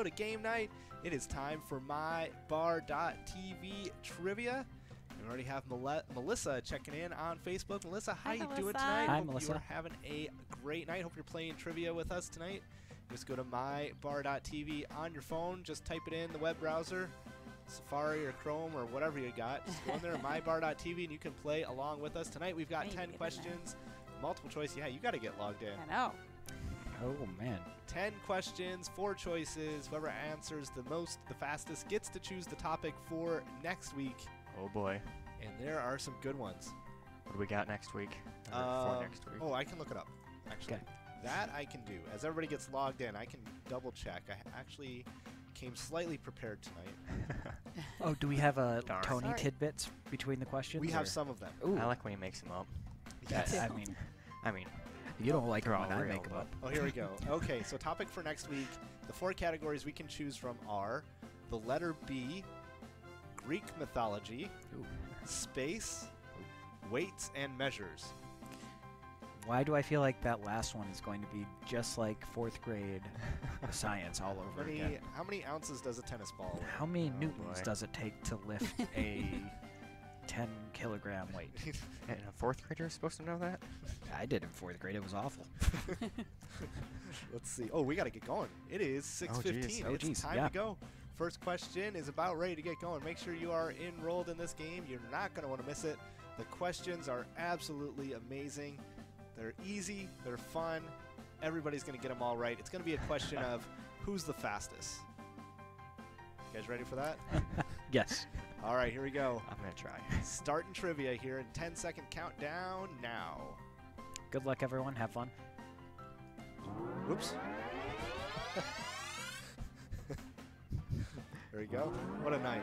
welcome to Game Night. It is time for my bar.tv trivia. We already have Mele- Melissa checking in on Facebook. Melissa, how Hi, you doing tonight? Hi, Hope Melissa. You are having a great night. Hope you're playing trivia with us tonight. Just go to mybar.tv on your phone. Just type it in the web browser, Safari or Chrome or whatever you got. Just go in there, mybar.tv, and you can play along with us tonight. We've got I need to 10 get in there. questions, multiple choice. Yeah, you got to get logged in. I know. Oh man. 10 questions, 4 choices. Whoever answers the most, the fastest, gets to choose the topic for next week. Oh boy. And there are some good ones. What do we got next week? Or Um, for next week. Oh, I can look it up, actually. Okay. That I can do. As everybody gets logged in, I can double check. I actually came slightly prepared tonight. Oh, do we have a Darn. Tony Sorry. tidbits between the questions? We have some of them. Ooh, I like when he makes them up. that- too. I mean, I mean, you don't like it They're when I make them up. Oh, here we go. Okay, so topic for next week. The four categories we can choose from are the letter B, Greek mythology, Ooh. space, weights and measures. Why do I feel like that last one is going to be just like fourth grade science all How over many, again? how many ounces does a tennis ball? How many Oh, newtons boy. does it take to lift a 10 kilogram weight? and a fourth grader is supposed to know that? I did in fourth grade. It was awful. Let's see. Oh, we got to get going. It is 6:15. geez. Oh, it's geez, time yeah. to go. First question is about ready to get going. Make sure you are enrolled in this game. You're not going to want to miss it. The questions are absolutely amazing. They're easy, they're fun. Everybody's going to get them all right. It's going to be a question of who's the fastest. You guys ready for that? yes. All right, here we go. I'm gonna try. Starting trivia here in 10 second countdown now. Good luck, everyone. Have fun. Whoops. there we go. What a night.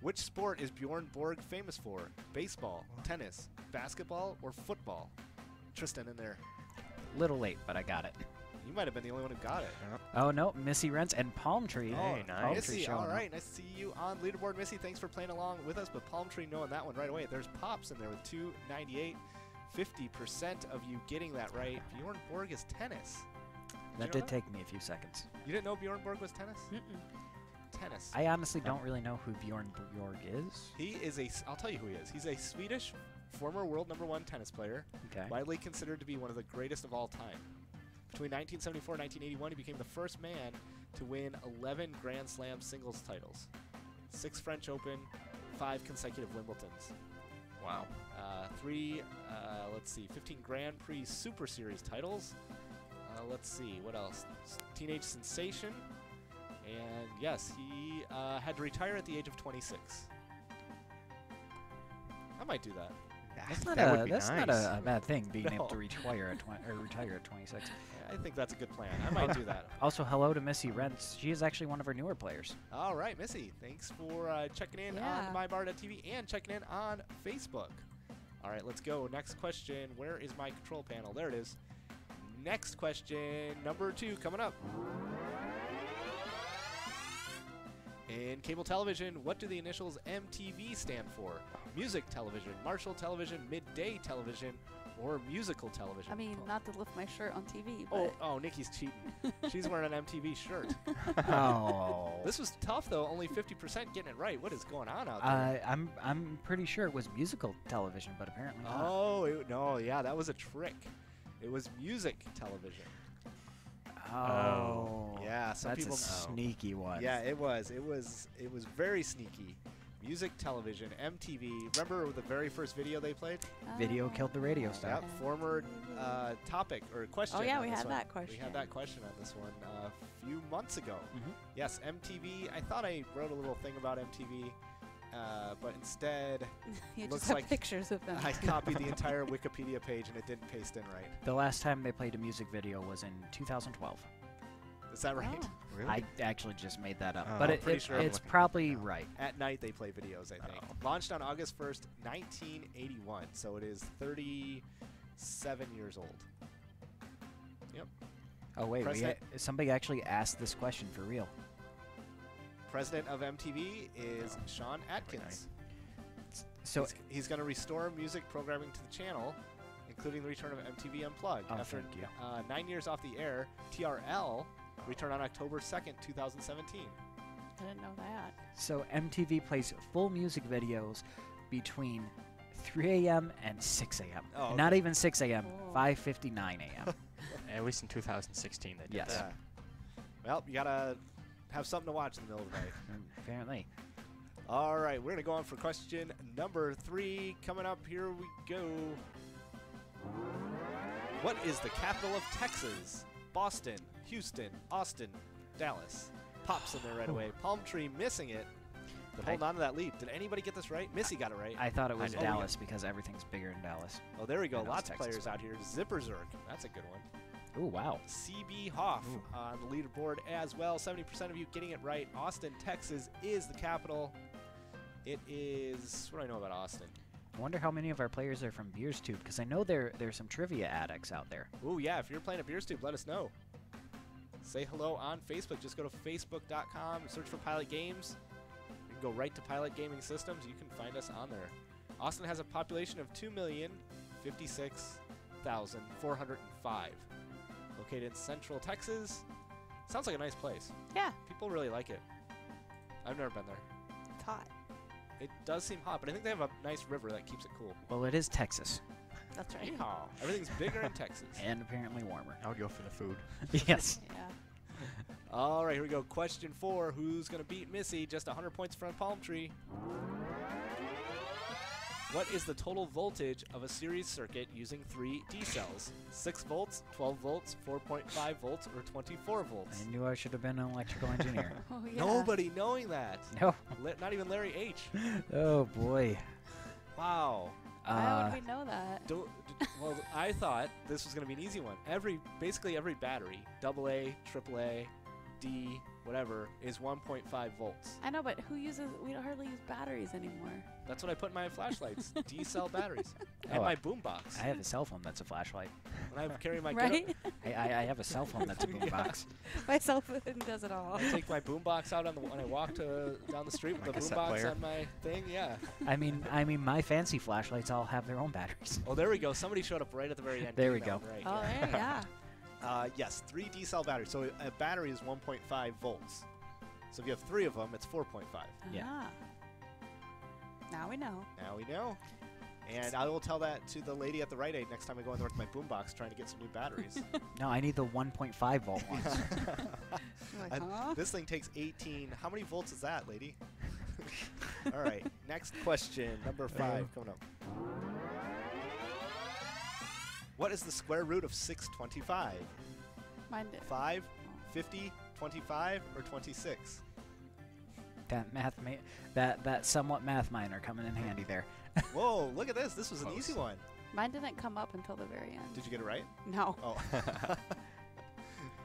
Which sport is Bjorn Borg famous for? Baseball, tennis, basketball, or football? Tristan in there. Little late, but I got it. You might have been the only one who got it. Oh no, Missy Rents and Palm Tree. Oh, hey, oh, nice. Palm Missy, showing all up. Nice to see you on leaderboard, Missy. Thanks for playing along with us. But Palm Tree knowing that one right away. There's Pops in there with 298. 50% of you getting that right. Bjorn Borg is tennis. That you did know take me a few seconds. You didn't know Bjorn Borg was tennis? Mm-mm. Tennis. I honestly don't really know who Bjorn Borg is. He is a, I'll tell you who he is. He's a Swedish former world number one tennis player, Okay. widely considered to be one of the greatest of all time. Between 1974 and 1981, he became the first man to win 11 Grand Slam singles titles, six French Open, five consecutive Wimbledons, Wow. uh, three, uh, let's see, 15 Grand Prix Super Series titles. Uh, let's see, what else? Teenage Sensation. And yes, he uh, had to retire at the age of 26. I might do that. That's not that a would be that's nice. not a, a bad thing being able to retire at 20 or retire at 26. I think that's a good plan. I might do that. Also, hello to Missy Rents. She is actually one of our newer players. All right, Missy, thanks for uh, checking in Yeah. on mybar.tv and checking in on Facebook. All right, let's go. Next question. Where is my control panel? There it is. Next question, number two, coming up. In cable television, what do the initials MTV stand for? Music television, Marshall television, midday television, or musical television? I mean, not to lift my shirt on TV, Oh, but oh, Nikki's cheating. She's wearing an MTV shirt. oh. This was tough though. Only 50% getting it right. What is going on out there? Uh, I'm I'm pretty sure it was musical television, but apparently not. oh it, no, yeah, that was a trick. It was music television. Oh, Yeah, some that's people- a sneaky one. Yeah, it was. It was. It was very sneaky. Music television, MTV. Remember the very first video they played? Video uh, killed the radio star. Yep. Former uh, topic or question. Oh, yeah, we had one. that question. We had that question on this one uh, a few months ago. Mhm. Yes, MTV. I thought I wrote a little thing about MTV, uh, but instead you looks just have like pictures of them. I copied the entire Wikipedia page and it didn't paste in right. The last time they played a music video was in 2012. Is that right? Oh. Really? I actually just made that up, Oh, but it, it- sure it's looking it probably right. At night they play videos, I think. Oh. Launched on August 1st, 1981. So it is 37 years old. Yep. Oh wait, we President- somebody actually asked this question for real. President of MTV is Sean Atkins. nice. So he's, he's going to restore music programming to the channel, including the return of MTV Unplugged. Oh, After thank you. Uh, nine years off the air, TRL returned on October 2nd, 2017. I didn't know that. So MTV plays full music videos between 3 a.m. and 6 a.m. Oh, Not even 6 a.m. Oh. 5:59 a.m. At least in 2016 they did Yes. that. Well, you gotta have something to watch in the middle of the night. Apparently. All right, we're gonna go on for question number three. Coming up, here we go. What is the capital of Texas? Boston, Houston, Austin, Dallas. Pops in there right away. Palm Tree missing it, but I- on to that lead. Did anybody get this right? Missy got it right. I thought it was. Dallas because everything's bigger in Dallas. oh, there we go. I know it's Lots of players out here. Zipperzerk. That's a good one. Ooh, wow. CB Hoff Ooh. on the leaderboard as well. 70% of you getting it right. Austin, Texas is the capital. It is. What do I know about Austin? I wonder how many of our players are from Beers Tube because I know there there's some trivia addicts out there. Ooh, yeah, if you're playing a beer tube, let us know. Say hello on Facebook. Just go to facebook.com, search for Pilot Games. You can go right to Pilot Gaming Systems. You can find us on there. Austin has a population of 2,056,405. Located in central Texas. Sounds like a nice place. Yeah, People really like it. I've never been there. it's hot. It does seem hot, but I think they have a nice river that keeps it cool. Well, it is Texas That's right. Yeehaw. Everything's bigger in Texas. and apparently warmer. I would go for the food. yes. Yeah. All right, here we go. Question four. Who's going to beat Missy? Just 100 points from Palm Tree. What is the total voltage of a series circuit using three D cells? 6 volts, 12 volts, 4.5 volts, or 24 volts? I knew I should have been an electrical engineer. Oh yeah. Nobody knowing that. no. La- not even Larry H. Oh boy. Wow. Why Uh, would we know that? Don't, well, I thought this was going to be an easy one. Every basically every battery, double A, triple A, D, whatever, is 1.5 volts. I know, but who uses? We don't hardly use batteries anymore. That's what I put in my flashlights. D cell batteries. And Oh, my I- boombox. I have a cell phone that's a flashlight. When I carry my right? I, I, I have a cell phone that's a boombox. My cell phone does it all. I take my boombox out on the when I walk to down the street with My the cassette boombox on my thing. Yeah. I mean, I mean, my fancy flashlights all have their own batteries. Oh, there we go. Somebody showed up right at the very end. There we go. Right. Oh, there, yeah. Uh, yes, three D cell batteries. So a battery is 1.5 volts. So if you have three of them, it's 4.5. Yeah. Ah. Now we know. Now we know. And I will tell that to the lady at the Rite Aid next time I go in there with my boombox trying to get some new batteries. No, I need the 1.5 volt ones. Like, I- huh? this thing takes 18. How many volts is that, lady? All right, next question, number five, coming up. What is the square root of 625? Mine did. 5, 50, 25, or 26? that math, ma- that that somewhat math minor coming in handy there. Whoa, look at this. This was an easy one. Mine didn't come up until the very end. Did you get it right? No. Oh.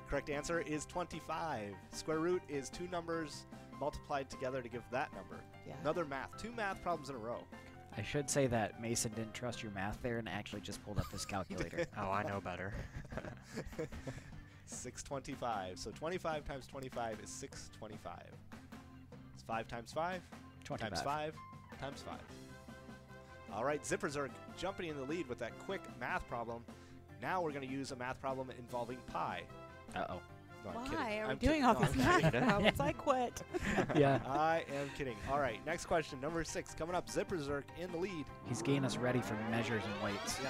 Correct answer is 25. Square root is two numbers multiplied together to give that number. Yeah. Another math. Two math problems in a row. I should say that Mason didn't trust your math there and actually just pulled up this calculator. oh, I know better. 625. So 25 times 25 is 625. It's 5 times 5 25. times 5 times 5. All right, Zippers are jumping in the lead with that quick math problem. Now we're going to use a math problem involving pi. Uh oh. No, I'm kidding. Why are we I'm doing kidding. all this? these I'm math kidding. I quit. yeah. I am kidding. All right, next question, number six, coming up. Zipper Zerk in the lead. He's getting us ready for measures and weights. Yeah.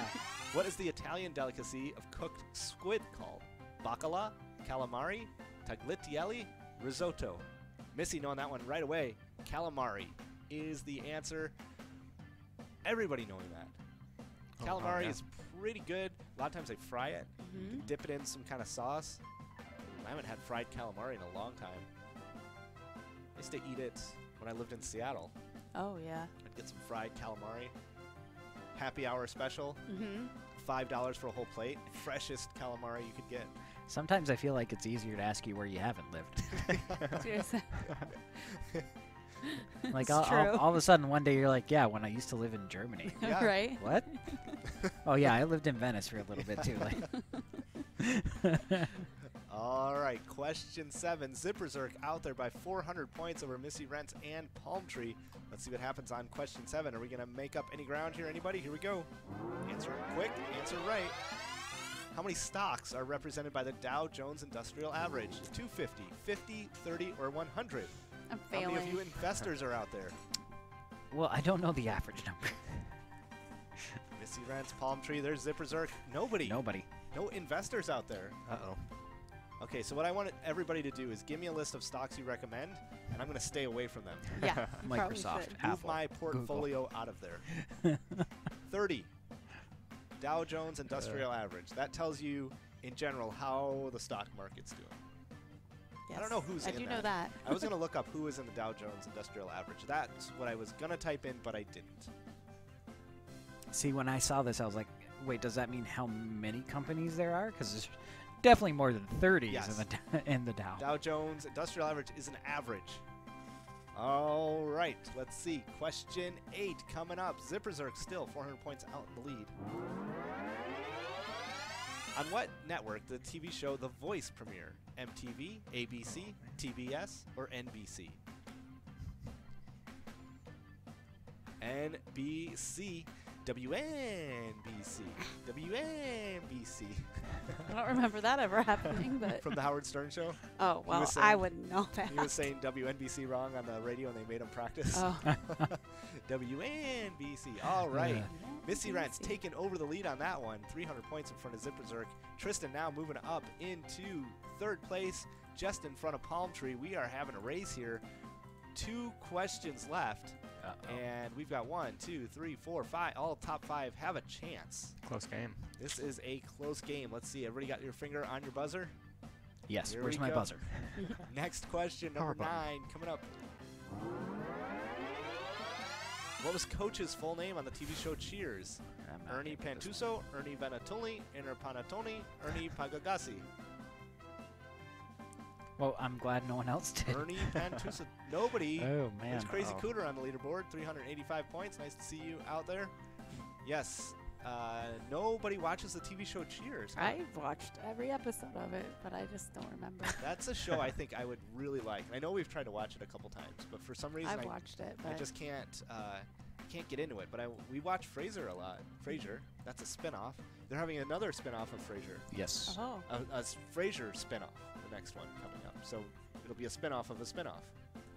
what is the Italian delicacy of cooked squid called? Bacala, calamari, tagliatelle, risotto. Missy knowing that one right away. Calamari is the answer. Everybody knowing that. Oh, oh, Calamari yeah. is pretty good. A lot of times they fry it, hmm dip it in some kind of sauce. I haven't had fried calamari in a long time. I used to eat it when I lived in Seattle. Oh yeah. I'd get some fried calamari. Happy hour special, hmm five dollars for a whole plate. Freshest calamari you could get. Sometimes I feel like it's easier to ask you where you haven't lived. Like all, all, all of a sudden one day you're like, yeah, when I used to live in Germany. Yeah. right? what? oh yeah, I lived in Venice for a little bit too. Like, All right, question seven. Zipperzerk out there by 400 points over Missy Rents and Palm Tree. Let's see what happens on question seven. Are we going to make up any ground here? Anybody? Here we go. Answer quick. Answer right. How many stocks are represented by the Dow Jones Industrial Average? 250, 50, 30, or 100? I'm failing. How many of you investors are out there? Well, I don't know the average number. Missy Rents, Palm Tree, there's Zipperzerk. Nobody. Nobody. No investors out there. Uh-oh. Okay, so what I want everybody to do is give me a list of stocks you recommend, and I'm going to stay away from them. yeah, Microsoft, should. Move my portfolio out of there. 30. Dow Jones Industrial uh. Average. That tells you, in general, how the stock market's doing. I don't know Yes, who's I in do that. know that. I was going to look up who is in the Dow Jones Industrial Average. That's what I was going to type in, but I didn't. See, when I saw this, I was like, wait, does that mean how many companies there are? Because there's definitely more than 30 Yes. in, the, in the Dow. Dow Jones Industrial Average is an average. All right, let's see. Question eight coming up. Zipperzerk still 400 points out in the lead. On what network did the TV show The Voice premiere? MTV, ABC, TBS, or NBC? NBC, WNBC, WNBC. I don't remember that ever happening, but From the Howard Stern show? oh well, was I wouldn't know that. He was saying WNBC wrong on the radio and they made him practice. oh, WNBC. All right. Yeah. Missy Rant's taking over the lead on that one. 300 points in front of Zipperzerk. Tristan now moving up into third place, just in front of Palm Tree. We are having a race here. Two questions left, Uh-oh. and we've got one, two, three, four, five. All top five have a chance. Close game. This is a close game. Let's see. Everybody got your finger on your buzzer? yes, Here where's my go. buzzer? Next question, Power number button. nine, coming up. What was Coach's full name on the TV show Cheers? I'm Ernie getting Pantuso, Ernie Venatoli, Inner Panatoni, Ernie Pagagassi. One. Well, I'm glad no one else did. Ernie Pantuso. Nobody. Oh, man. There's Crazy Uh-oh. Cooter on the leaderboard, 385 points. Nice to see you out there. Yes. Uh, nobody watches the TV show Cheers. I've watched every episode of it, but I just don't remember. That's a show I think I would really like. I know we've tried to watch it a couple times, but for some reason I've I, watched it, I just can't uh, can't get into it. But I we watch Frasier a lot. Frasier, that's a spin-off. They're having another spin-off of Frasier. Yes. oh, A, a s- Frasier spin-off, the next one coming up. So it'll be a spin-off of a spin-off.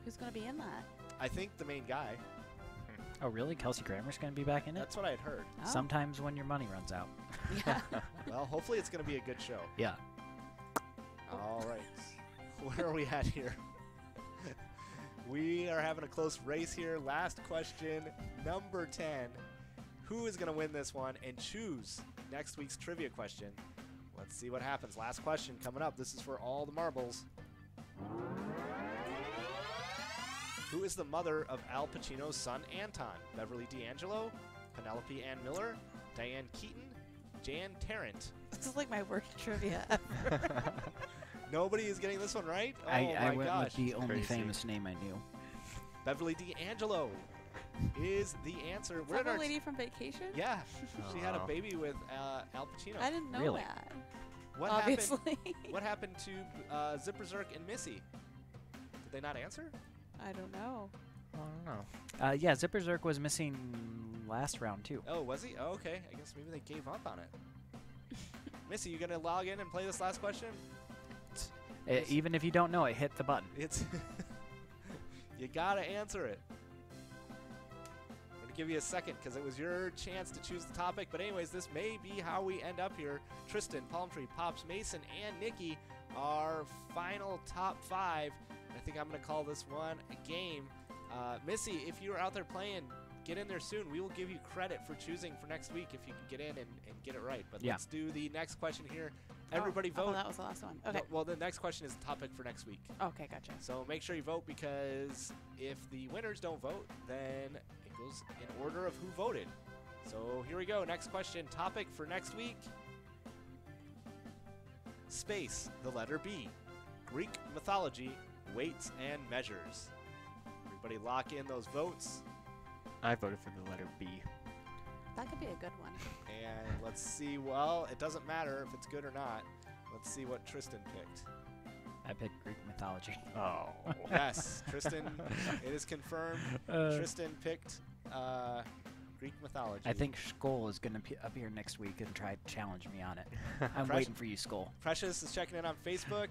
who's gonna be in that? I think the main guy. Oh, really? Kelsey Grammer's going to be back in it? That's what I had heard. Oh. Sometimes when your money runs out. Yeah. Well, hopefully it's going to be a good show. Yeah. All right. Where are we at here? we are having a close race here. Last question, number 10. Who is going to win this one and choose next week's trivia question? Let's see what happens. Last question coming up. This is for all the marbles. Who is the mother of Al Pacino's son Anton? Beverly D'Angelo, Penelope Ann Miller, Diane Keaton, Jan Tarrant. this is like my worst trivia ever. Nobody is getting this one right? Oh I, my I went gosh. with the only crazy. famous name I knew. Beverly D'Angelo is the answer. Is that the our lady from Vacation? Yeah, she had a Oh. baby with uh, Al Pacino. I didn't know Really? that. What obviously. happened? What happened to uh, Zipperzerk and Missy? Did they not answer? I don't know. I don't know. Uh, yeah, Zipperzerk was missing last round, too. Oh, was he? Oh, okay. I guess maybe they gave up on it. Missy, you gonna log in and play this last question? Uh, even if you don't know it, hit the button. It's you gotta answer it. I'm gonna give you a second because it was your chance to choose the topic. But anyways, this may be how we end up here. Tristan, Palm Tree, Pops, Mason, and Nikki are final top five. I think I'm gonna call this one a game. Uh, Missy, if you're out there playing, get in there soon. We will give you credit for choosing for next week if you can get in and, and get it right. But Yeah. let's do the next question here. Oh, Everybody I thought vote. that was the last one. No, Okay. well, the next question is the topic for next week. Okay, gotcha. So make sure you vote because if the winners don't vote, then it goes in order of who voted. So here we go. Next question. Topic for next week Space, the letter B. Greek mythology, weights and measures. Everybody lock in those votes. I voted for the letter B. That could be a good one. And let's see. Well, it doesn't matter if it's good or not. Let's see what Tristan picked. I picked Greek mythology. Oh. yes, Tristan. It is confirmed. Uh, Tristan picked uh, Greek mythology. I think Skull is going to be up here next week and try to challenge me on it. I'm Fresh- waiting for you, Skull. Precious is checking in on Facebook.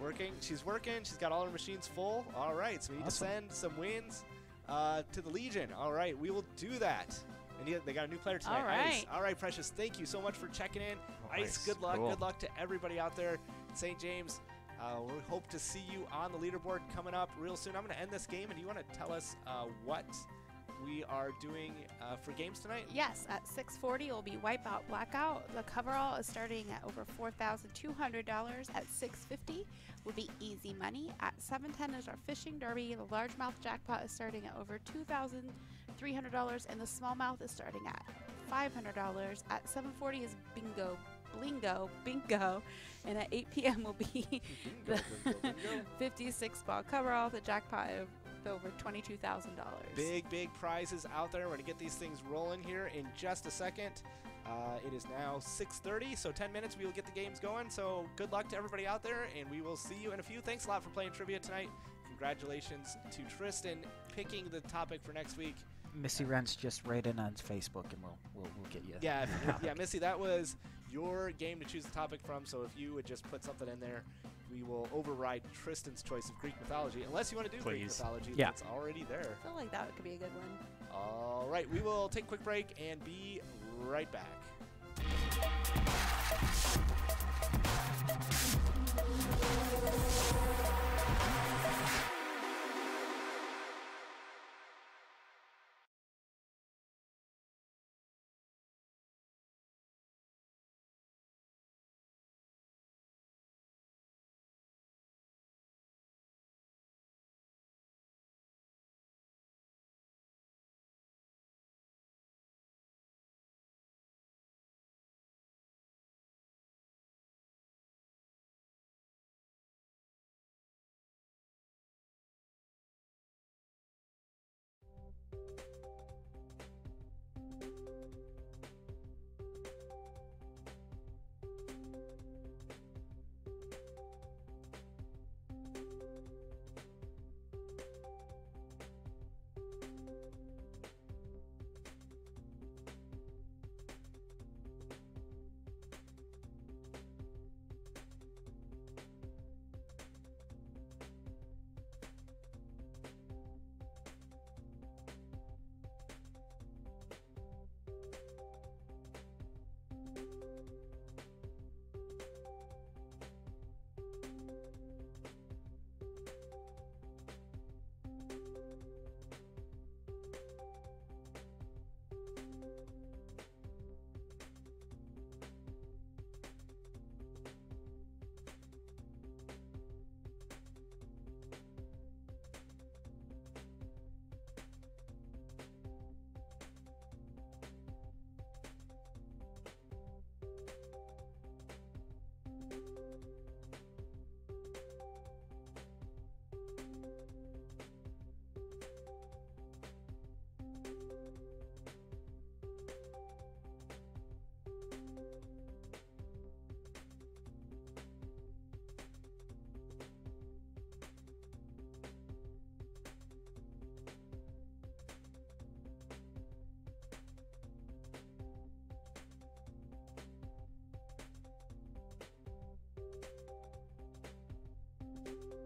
Working. She's working. She's got all her machines full. All right. So we need Awesome. to send some wins uh, to the Legion. All right. We will do that. And they got a new player tonight. All Ice. All right, Precious. Thank you so much for checking in. Ice, Nice. good luck. Cool. Good luck to everybody out there in St. James. Uh, we hope to see you on the leaderboard coming up real soon. I'm going to end this game, and you want to tell us uh, what we are doing uh, for games tonight? Yes, at 640 will be Wipeout Blackout. The coverall is starting at over $4,200. At 650 will be Easy Money. At 710 is our Fishing Derby. The largemouth jackpot is starting at over $2,300, and the smallmouth is starting at $500. At 740 is Bingo, Blingo, Bingo, and at 8 p.m. will be Bingo, the bingo, bingo. 56 ball coverall. The jackpot of over $22,000. Big, big prizes out there. We're going to get these things rolling here in just a second. Uh, it is now 6.30, so 10 minutes we will get the games going. So good luck to everybody out there, and we will see you in a few. Thanks a lot for playing trivia tonight. Congratulations to Tristan picking the topic for next week. Missy Rents just write in on Facebook and we'll we'll, we'll get you. Yeah, yeah. Missy, that was your game to choose the topic from. So if you would just put something in there, we will override Tristan's choice of Greek mythology, unless you want to do Greek mythology. Yeah. That's already there. I feel like that could be a good one. All right, we will take a quick break and be right back. Thank you.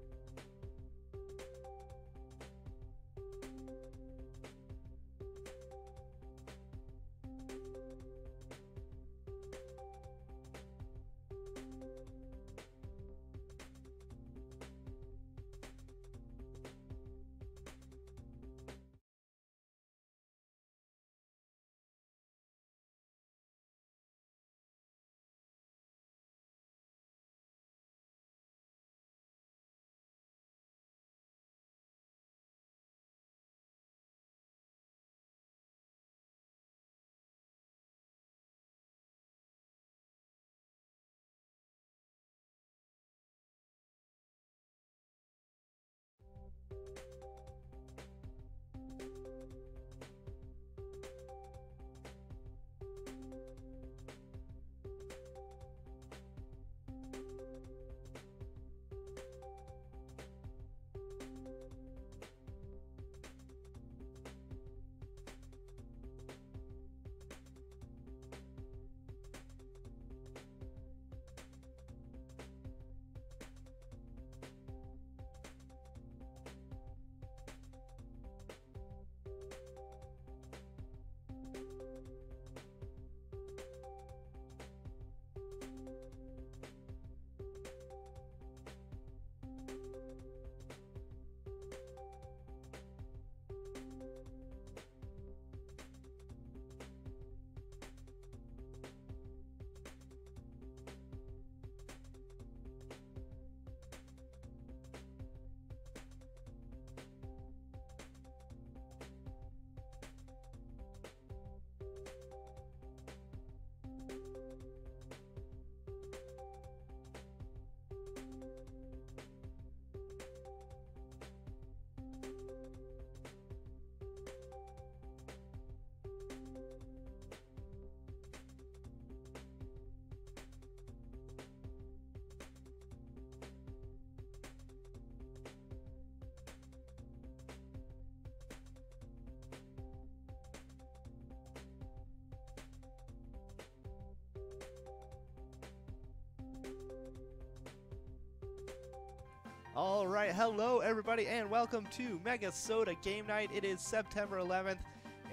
All right, hello everybody, and welcome to MegaSota Game Night. It is September 11th,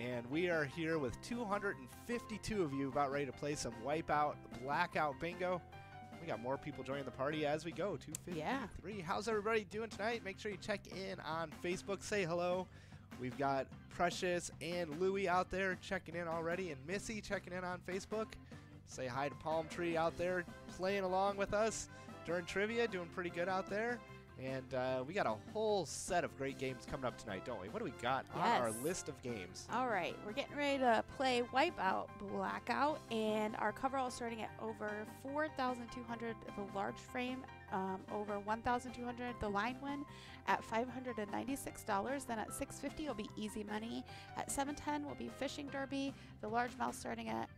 and we are here with 252 of you about ready to play some Wipeout Blackout Bingo. We got more people joining the party as we go. 253. How's everybody doing tonight? Make sure you check in on Facebook. Say hello. We've got Precious and Louie out there checking in already, and Missy checking in on Facebook. Say hi to Palm Tree out there playing along with us during trivia, doing pretty good out there. And uh, we got a whole set of great games coming up tonight, don't we? What do we got on our list of games? All right, we're getting ready to play Wipeout Blackout, and our coverall is starting at over 4,200 the large frame, um, over 1,200 the line win, at $596. Then at 650 will be easy money. At 710 will be fishing derby, the largemouth starting at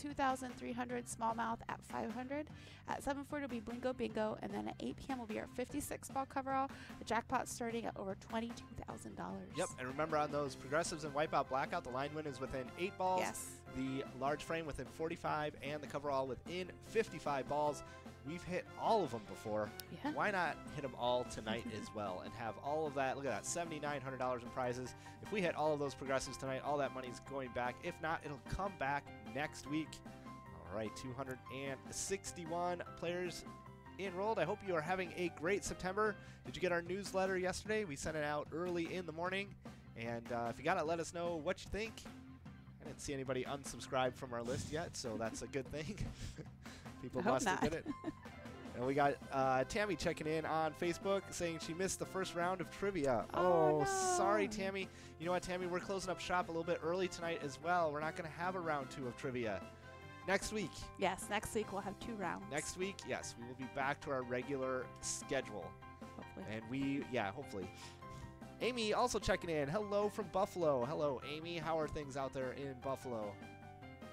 2,300, smallmouth at 500. At 740 will be Blingo Bingo, and then at 8 p.m. will be our 56 ball coverall. The jackpot starting at over $22,000. Yep, and remember on those progressives and Wipeout Blackout, the line win is within eight balls. Yes. The large frame within 45 and the coverall within 55 balls. We've hit all of them before. Yeah. Why not hit them all tonight as well and have all of that? Look at that, $7,900 in prizes. If we hit all of those progressives tonight, all that money's going back. If not, it'll come back next week. All right, 261 players enrolled. I hope you are having a great September. Did you get our newsletter yesterday? We sent it out early in the morning. And uh, if you got it, let us know what you think. I didn't see anybody unsubscribe from our list yet, so that's a good thing. People must have not. did it. And we got uh, Tammy checking in on Facebook saying she missed the first round of trivia. Oh, sorry, no. Tammy. You know what, Tammy? We're closing up shop a little bit early tonight as well. We're not going to have a round two of trivia. Next week, Yes, next week we'll have two rounds. next week, yes, we will be back to our regular schedule. hopefully. And we, yeah, hopefully. Amy also checking in. Hello from Buffalo. Hello, Amy. How are things out there in Buffalo?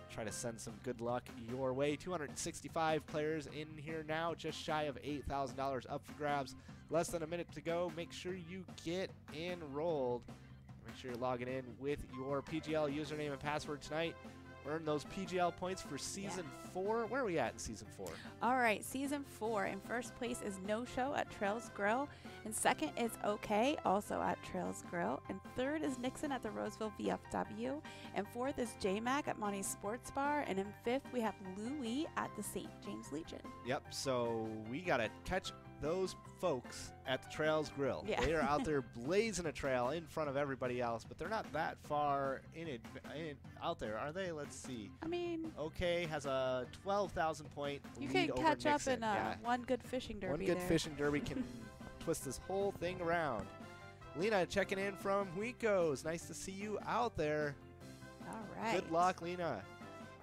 Try to send some good luck your way. 265 players in here now, just shy of $8,000 up for grabs. Less than a minute to go. Make sure you get enrolled. Make sure you're logging in with your PGL username and password tonight. Earn those PGL points for season four. Where are we at in season four? All right, season four. In first place is No Show at Trails Grill. And second is OK, also at Trails Grill. And third is Nixon at the Roseville VFW. And fourth is J Mac at Monty's Sports Bar. And in fifth, we have Louie at the St. James Legion. Yep. So we gotta catch those folks at the Trails Grill. Yeah. They are out there blazing a trail in front of everybody else, but they're not that far in it in, out there, are they? Let's see. I mean, OK has a 12,000 point you lead can over catch up in uh, yeah. one good fishing derby One good there. fishing derby can twist this whole thing around. Lena checking in from Huicos. Nice to see you out there. All right. Good luck, Lena.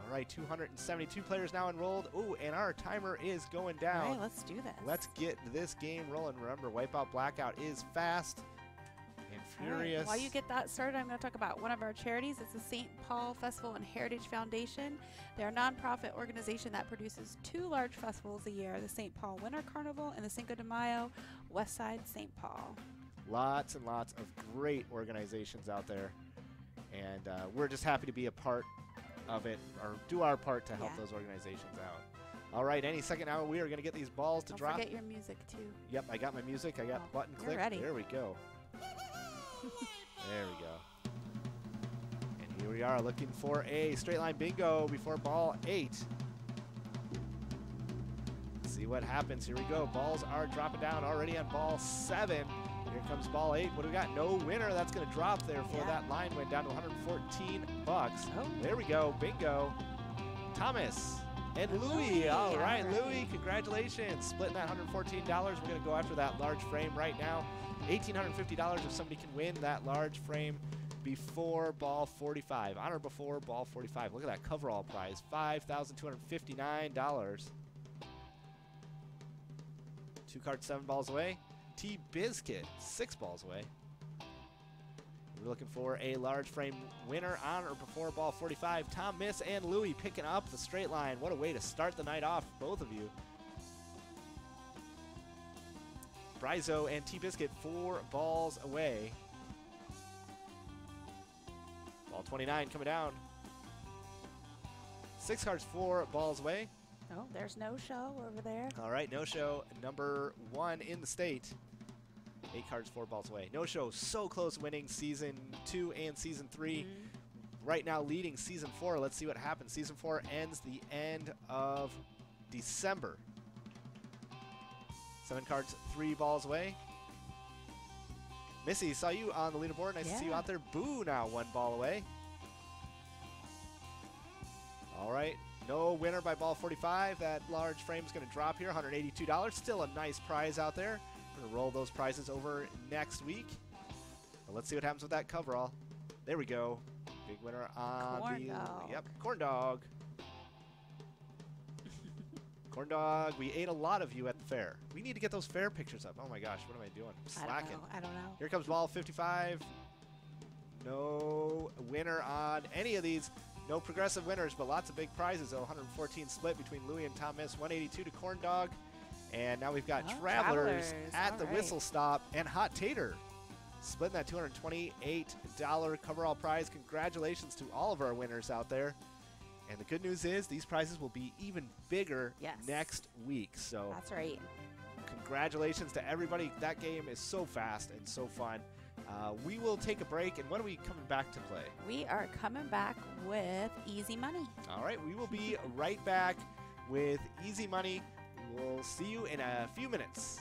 All right, 272 players now enrolled. Ooh, and our timer is going down. right, let's do this. Let's get this game rolling. Remember, Wipeout Blackout is fast and All right, furious. While you get that started, I'm going to talk about one of our charities. It's the St. Paul Festival and Heritage Foundation. They're a nonprofit organization that produces two large festivals a year the St. Paul Winter Carnival and the Cinco de Mayo West Side St. Paul. lots and lots of great organizations out there, and uh, we're just happy to be a part of it or do our part to help Yeah. those organizations out. All right, any second now we are going to get these balls to Don't drop. forget your music, too. Yep, I got my music. I got Oh, the button clicked. ready. There we go. there we go. And here we are looking for a straight line bingo before ball eight. See what happens. Here we go. Balls are dropping down already on ball seven. Here comes ball eight. What do we got? No winner. That's going to drop there for Yeah. that line win down to 114 bucks. Oh. There we go. Bingo. Thomas and Louie. Louie, All right. Louie, congratulations. Splitting that $114. We're going to go after that large frame right now. $1,850 if somebody can win that large frame before ball 45. On or before ball 45. Look at that coverall prize $5,259. Two cards, seven balls away. T Biscuit, six balls away. We're looking for a large frame winner on or before ball 45. Thomas and Louie picking up the straight line. What a way to start the night off, both of you. Brizo and T Biscuit four balls away. Ball 29 coming down. Six cards, four balls away. Oh, there's no show over there. All right, no show number one in the state. Eight cards, four balls away. No show, so close winning season two and season 3 Mhm. Right now leading season four. Let's see what happens. Season four ends the end of December. Seven cards, three balls away. Missy, saw you on the leaderboard. Nice to see you out there. Boo now, one ball away. All right, no winner by ball 45. That large frame is going to drop here, $182. Still a nice prize out there. We're going to roll those prizes over next week. But let's see what happens with that coverall. There we go. Big winner on Corn the dog. yep corn dog. corn dog. We ate a lot of you at the fair. We need to get those fair pictures up. Oh my gosh, what am I doing? I don't Slacking. know. I don't know. Here comes ball 55. No winner on any of these. No progressive winners, but lots of big prizes. though. 114 split between Louis and Thomas. 182 to Corn Dog. And now we've got Oh, Travelers, Travelers. at All the right. Whistle Stop and Hot Tater. Splitting that $228 coverall prize. Congratulations to all of our winners out there. And the good news is these prizes will be even bigger Yes. next week. So That's right. congratulations to everybody. That game is so fast and so fun. Uh, we will take a break, and when are we coming back to play? We are coming back with easy money. All right, we will be right back with Easy Money. We'll see you in a few minutes.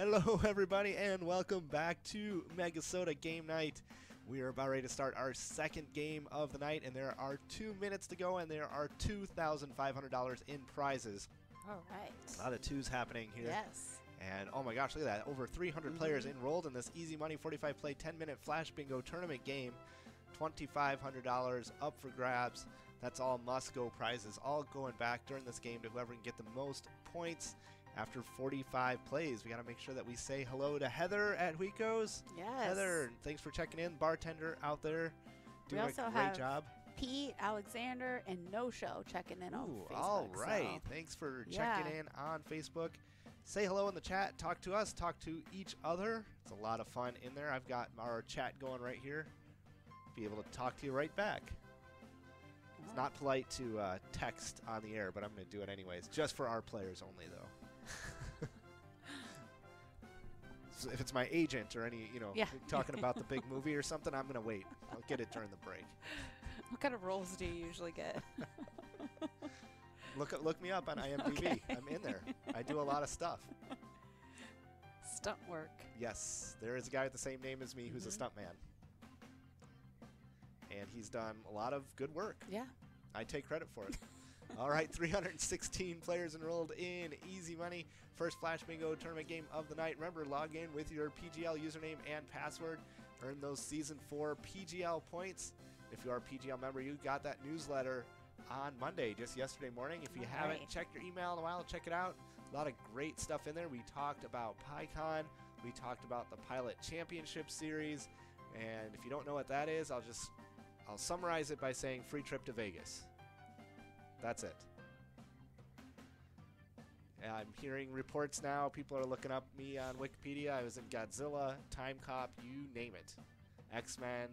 Hello, everybody, and welcome back to MegaSota Game Night. We are about ready to start our second game of the night, and there are two minutes to go, and there are $2,500 in prizes. All right. A lot of twos happening here. Yes. And oh my gosh, look at that. Over 300 players Mhm. enrolled in this easy money 45 play 10 minute flash bingo tournament game. $2,500 up for grabs. That's all must go prizes, all going back during this game to whoever can get the most points after 45 plays. We got to make sure that we say hello to Heather at Huico's. Yes. Heather, thanks for checking in. Bartender out there doing a great have job. Pete, Alexander, and No Show checking in on Ooh, Facebook. all right. so- Thanks for Yeah. checking in on Facebook. Say hello in the chat. Talk to us. Talk to each other. It's a lot of fun in there. I've got our chat going right here. Be able to talk to you right back. It's not polite to uh, text on the air, but I'm going to do it anyways. Just for our players only, though. So if it's my agent or any, you know, Yeah. talking about the big movie or something, I'm going to wait. I'll get it during the break. What kind of roles do you usually get? Look look me up on IMDb. Okay. I'm in there. I do a lot of stuff. Stunt work. Yes, there is a guy with the same name as me who's a Mhm. stuntman. And he's done a lot of good work. Yeah. I take credit for it. All right, 316 players enrolled in Easy Money. First Flash Bingo tournament game of the night. Remember, log in with your PGL username and password. Earn those Season 4 PGL points. If you are a PGL member, you got that newsletter on Monday, just yesterday morning. If you All haven't right. checked your email in a while, check it out. A lot of great stuff in there. We talked about PyCon. We talked about the Pilot Championship Series. And if you don't know what that is, I'll just I'll summarize it by saying free trip to Vegas. That's it. I'm hearing reports now. People are looking up me on Wikipedia. I was in Godzilla, Timecop, you name it. X Men,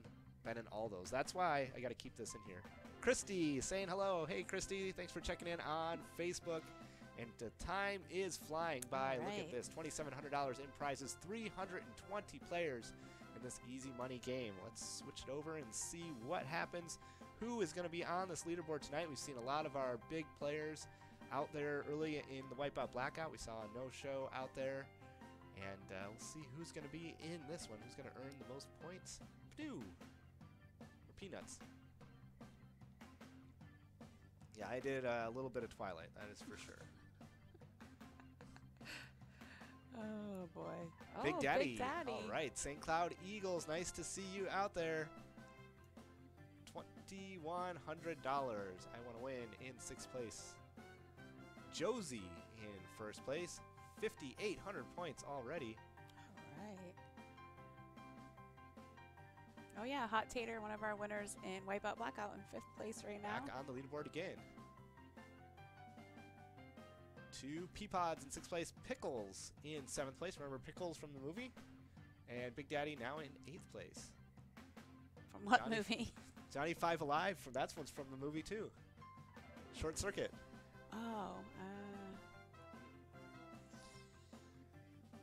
been in all those. That's why I got to keep this in here. Christy saying hello. Hey, Christy, thanks for checking in on Facebook. And the time is flying by. Look at this $2,700 in prizes, 320 players in this easy money game. Let's switch it over and see what happens. Who is going to be on this leaderboard tonight? We've seen a lot of our big players out there early in the Wipeout Blackout. We saw a no show out there. And uh, we'll see who's going to be in this one. Who's going to earn the most points? Purdue. Or Peanuts. Yeah, I did uh, a little bit of Twilight, that is for sure. Oh boy. Big oh, Daddy. Big Daddy. All right, St. Cloud Eagles. Nice to see you out there. $2,100. I want to win in sixth place. Josie in first place. 5,800 points already. All right. Oh yeah, Hot Tater, one of our winners in Wipeout Blackout in fifth place right now. Back on the leaderboard again. Two Peapods in sixth place. Pickles in seventh place. Remember Pickles from the movie? And Big Daddy now in eighth place. From what Johnny- movie? Johnny Five Alive from that's one's from the movie too. Short Circuit. Oh, uh,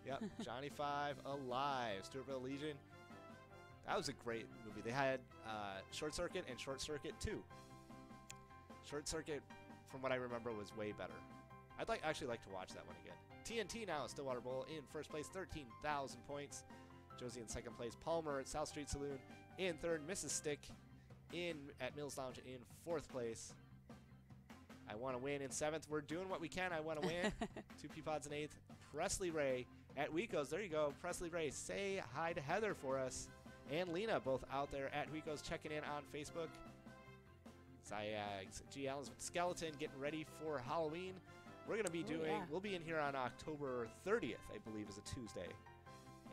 Yep, Johnny Five Alive, Stewartville Legion. That was a great movie. They had uh, Short Circuit and Short Circuit Two. Short Circuit, from what I remember, was way better. I'd like actually like to watch that one again. TNT now Stillwater Bowl in first place, thirteen thousand points. Josie in second place. Palmer at South Street Saloon in third. Mrs. Stick in at Mills Lounge in fourth place. I want to win in seventh. We're doing what we can. I want to win. Two Peapods in eighth. Presley Ray at Huicos. There you go. Presley Ray. Say hi to Heather for us. And Lena, both out there at Huicos, checking in on Facebook. Zayags. G. Allen's with Skeleton, getting ready for Halloween. We're going to be Oh, doing, yeah. we'll be in here on October 30th, I believe, is a Tuesday.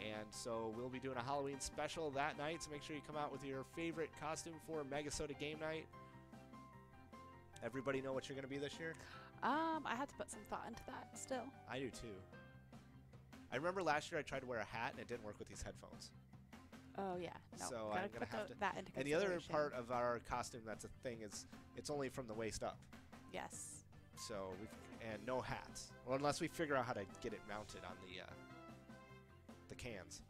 And so we'll be doing a Halloween special that night. So make sure you come out with your favorite costume for MegaSota game night. Everybody know what you're going to be this year? um, I had to put some thought into that still. I do too. I remember last year I tried to wear a hat and it didn't work with these headphones. Oh yeah. No, So I'm gonna have to- that into And the other part of our costume that's a thing is it's only from the waist up. Yes. So we and no hats. Well, unless we figure out how to get it mounted on the uh, the cans.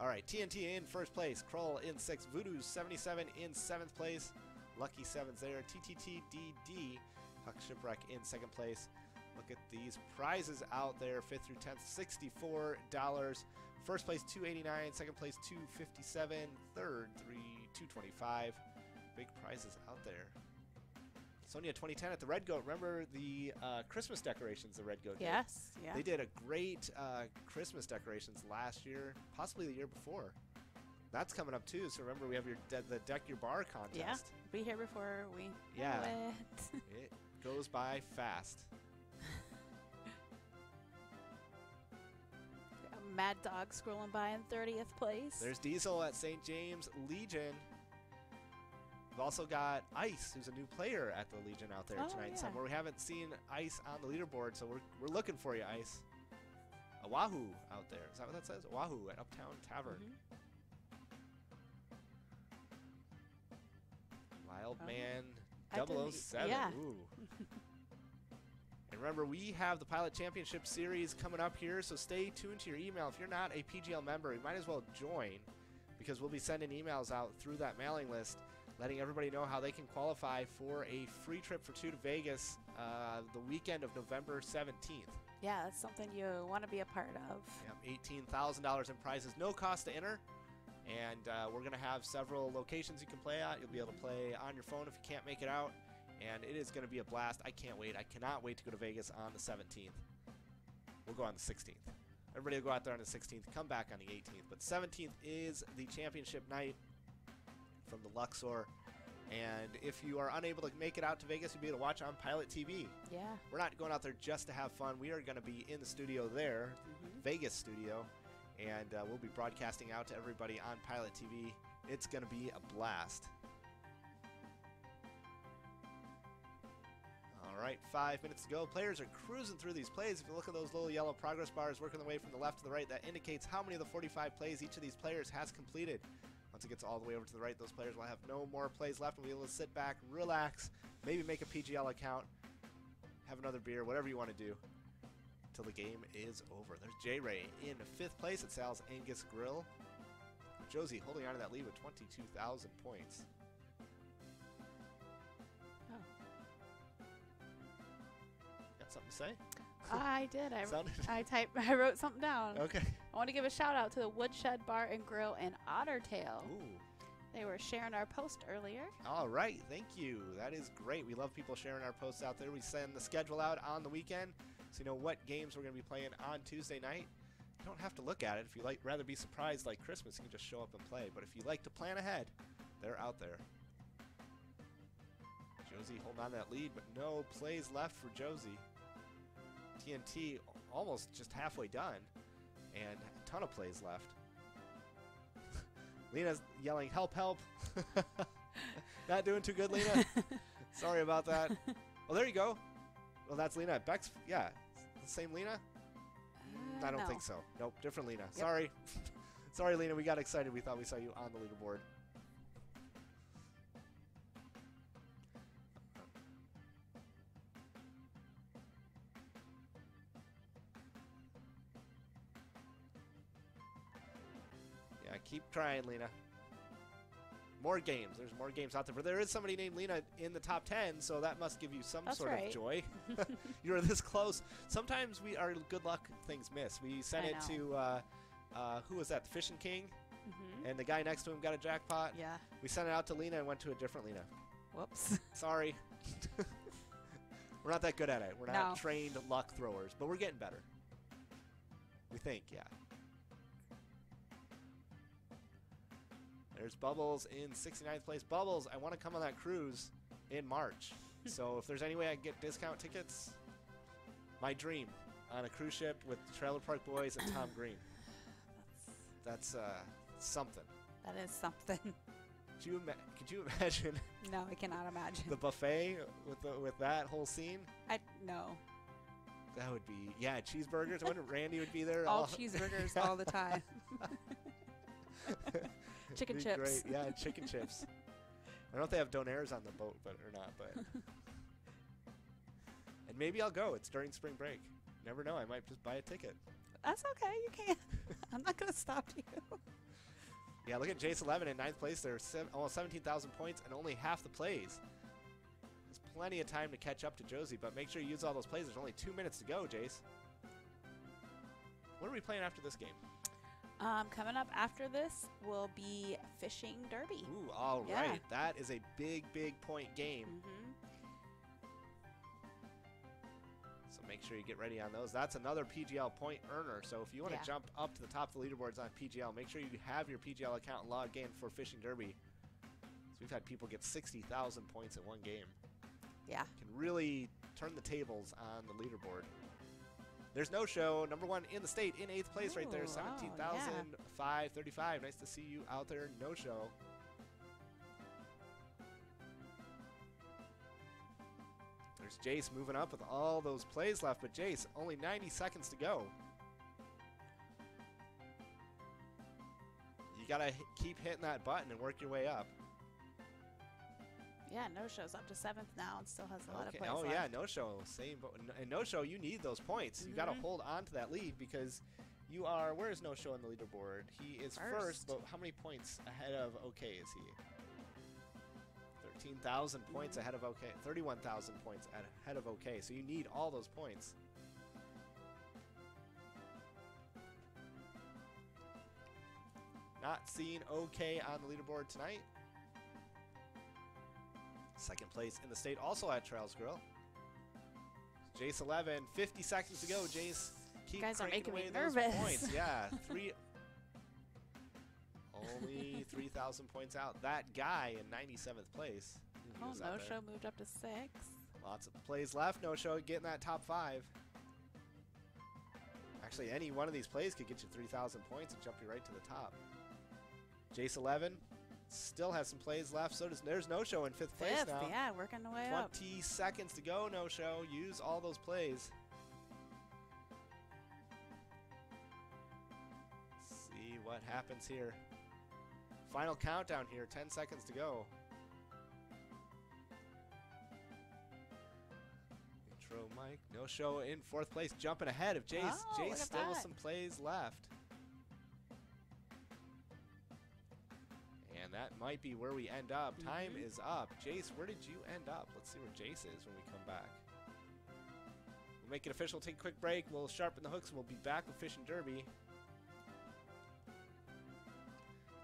All right, TNT in first place, Kroll in sixth, Voodoo 77 in seventh place, Lucky Sevens there, TTTDD, Huck Shipwreck in second place, Look at these prizes out there. Fifth through tenth, sixty-four dollars. First place, two eighty-nine. Second place, two fifty-seven. Third, three two twenty-five. Big prizes out there. Sonia 2010 at the Red Goat. Remember the uh, Christmas decorations the Red Goat did? Yes. Yeah. They did a great uh, Christmas decorations last year, possibly the year before. That's coming up too. So remember, we have your de- the deck your bar contest. Yeah. Be here before we. know Yeah. it. It goes by fast. A Mad Dog scrolling by in 30th place. There's Diesel at St. James Legion. We've also got Ice, who's a new player at the Legion out there Oh, tonight. yeah. Somewhere we haven't seen Ice on the leaderboard, so we're, we're looking for you, Ice. Oahu out there. Is that what that says? Oahu at Uptown Tavern. Mhm. Wild Oh. Man I e- 007. yeah. Ooh. and remember, we have the Pilot Championship Series coming up here, so stay tuned to your email. If you're not a PGL member, you might as well join because we'll be sending emails out through that mailing list letting everybody know how they can qualify for a free trip for two to Vegas uh, the weekend of November 17th. Yeah, that's something you want to be a part of. Yep, $18,000 in prizes, no cost to enter. And uh, we're going to have several locations you can play at. You'll be able to play on your phone if you can't make it out. And it is going to be a blast. I can't wait. I cannot wait to go to Vegas on the 17th. We'll go on the 16th. Everybody will go out there on the 16th, come back on the 18th. But 17th is the championship night from the Luxor. And if you are unable to make it out to Vegas, you'll be able to watch on Pilot TV. Yeah. We're not going out there just to have fun. We are going to be in the studio there Mhm. Vegas studio, and uh, we'll be broadcasting out to everybody on Pilot TV. It's going to be a blast. All right, five minutes to go. Players are cruising through these plays. If you look at those little yellow progress bars working their way from the left to the right, that indicates how many of the 45 plays each of these players has completed. Once it gets all the way over to the right, those players will have no more plays left and be able to sit back, relax, maybe make a PGL account, have another beer, whatever you want to do till the game is over. There's J Ray in fifth place at Sal's Angus Grill. Josie holding on to that lead with 22,000 points. Oh. Got something to say? I did. I, Sounded I typed. I wrote something down. okay. I want to give a shout out to the Woodshed Bar and Grill in Ottertail. Ooh. They were sharing our post earlier. All right, thank you. That is great. We love people sharing our posts out there. We send the schedule out on the weekend, so you know what games we're going to be playing on Tuesday night. You don't have to look at it. If you like, rather be surprised like Christmas, you can just show up and play. But if you like to plan ahead, they're out there. Josie holding on that lead, but no plays left for Josie. TNT almost just halfway done, and a ton of plays left. Lena's yelling, "Help! Help!" Not doing too good, Lena. Sorry about that. Well, there you go. Well, that's Lena. Beck's, yeah, the same Lena. Uh, I don't no. think so. Nope, different Lena. Sorry, sorry, Lena. We got excited. We thought we saw you on the leaderboard. Keep trying, Lena. More games. There's more games out there. But there is somebody named Lena in the top 10, so that must give you some That's sort right. of joy. You're this close. Sometimes we our good luck things miss. We sent I it know. to uh, uh, who was that? The Fishing King, Mhm. and the guy next to him got a jackpot. Yeah. We sent it out to Lena and went to a different Lena. Whoops. Sorry. we're not that good at it. We're not No. trained luck throwers, but we're getting better. We think, yeah. There's Bubbles in 69th place. Bubbles, I want to come on that cruise in March. so if there's any way I can get discount tickets, my dream on a cruise ship with the Trailer Park Boys and Tom Green. That's, That's uh, something. that is something. Could you, ima- could you imagine no, I cannot imagine. the buffet with the, with that whole scene? I no. That would be yeah, cheeseburgers. Wouldn't Randy would be there? All cheeseburgers all the time. Chicken chips. Great. Yeah, chicken chips. I don't know if they have donairs on the boat, but or not, but. and maybe I'll go. It's during spring break. Never know. I might just buy a ticket. That's okay. You can. I'm not gonna stop you. Yeah, look at Jace 11 in ninth place. There's sev- almost 17,000 points and only half the plays. There's plenty of time to catch up to Josie, but make sure you use all those plays. There's only two minutes to go, Jace. What are we playing after this game? Um, coming up after this will be Fishing Derby. Ooh, all Yeah. right. That is a big, big point game. hmm So make sure you get ready on those. That's another PGL point earner. So if you want to Yeah. jump up to the top of the leaderboards on PGL, make sure you have your PGL account logged in for Fishing Derby. So we've had people get 60,000 points in one game. Yeah. Can really turn the tables on the leaderboard. There's no show. Number one in the state in eighth place right there. Ooh, wow, 17,535. Nice to see you out there. No show. There's Jace moving up with all those plays left, but Jace, only 90 seconds to go. You gotta keep hitting that button and work your way up. Yeah, no shows up to seventh now and still has a lot of points Oh left. yeah, no show. Same, but and no show. You need those points. You got to hold on to that lead because you are. Where is no show on the leaderboard? He is first. First. but how many points ahead of OK is he? Thirteen thousand points Mhm. ahead of OK. Thirty-one thousand points ahead of OK. So you need all those points. Not seeing OK on the leaderboard tonight. Second place in the state, also at Trails Grill. Jace 11, 50 seconds to go. Jace, keep guys are making me away those nervous. points. Yeah, three. only 3,000 points out. That guy in 97th place. Oh, no show moved up to six. Lots of plays left. No show getting that top five. Actually, any one of these plays could get you 3,000 points and jump you right to the top. Jace 11 still has some plays left. So does there's no show in fifth place Fifth, now. yeah, working the way up. 20 seconds to go, no show. Use all those plays. See what happens here. Final countdown here, 10 seconds to go. Intro Mike, no show in fourth place, jumping ahead of Jace. Oh, Jace still with that. some plays left. And that might be where we end up. Time Mhm. is up. Jace, where did you end up? Let's see where Jace is when we come back. We'll make it official, take a quick break. We'll sharpen the hooks and we'll be back with Fishing Derby.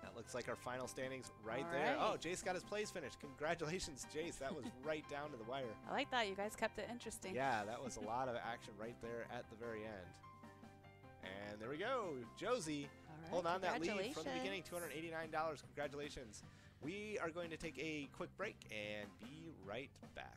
That looks like our final standings right All there. Oh. Jace got his plays finished. Congratulations, Jace. That was right down to the wire. I like that. You guys kept it interesting. Yeah, that was a lot of action right there at the very end. And there we go. Josie right, Hold on that lead from the beginning, $289. Congratulations. We are going to take a quick break and be right back.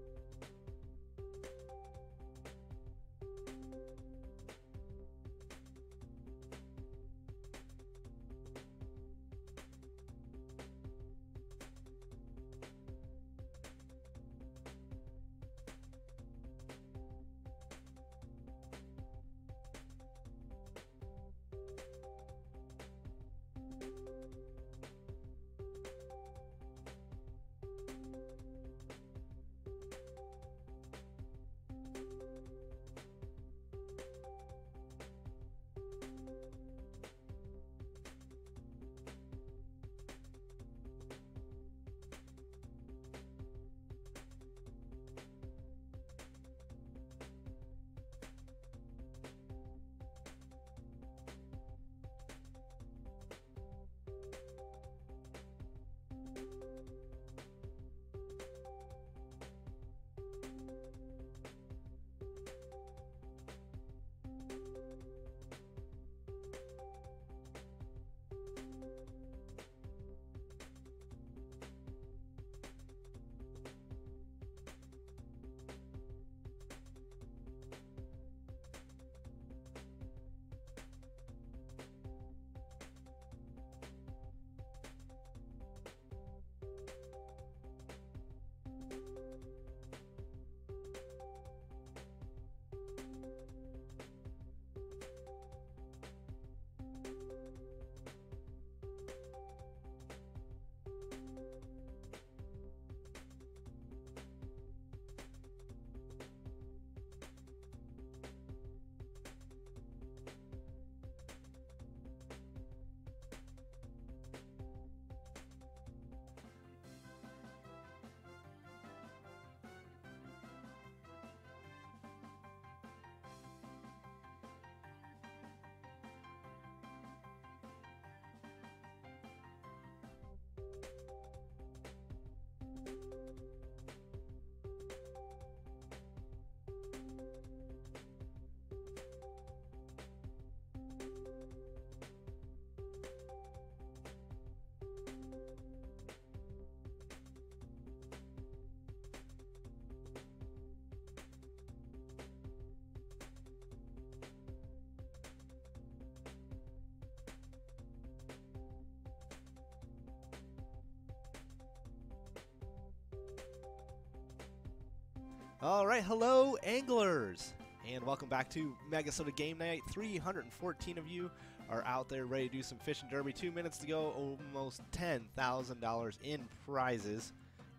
All right, hello, anglers, and welcome back to MegaSota Game Night. 314 of you are out there ready to do some fishing derby. Two minutes to go, almost $10,000 in prizes.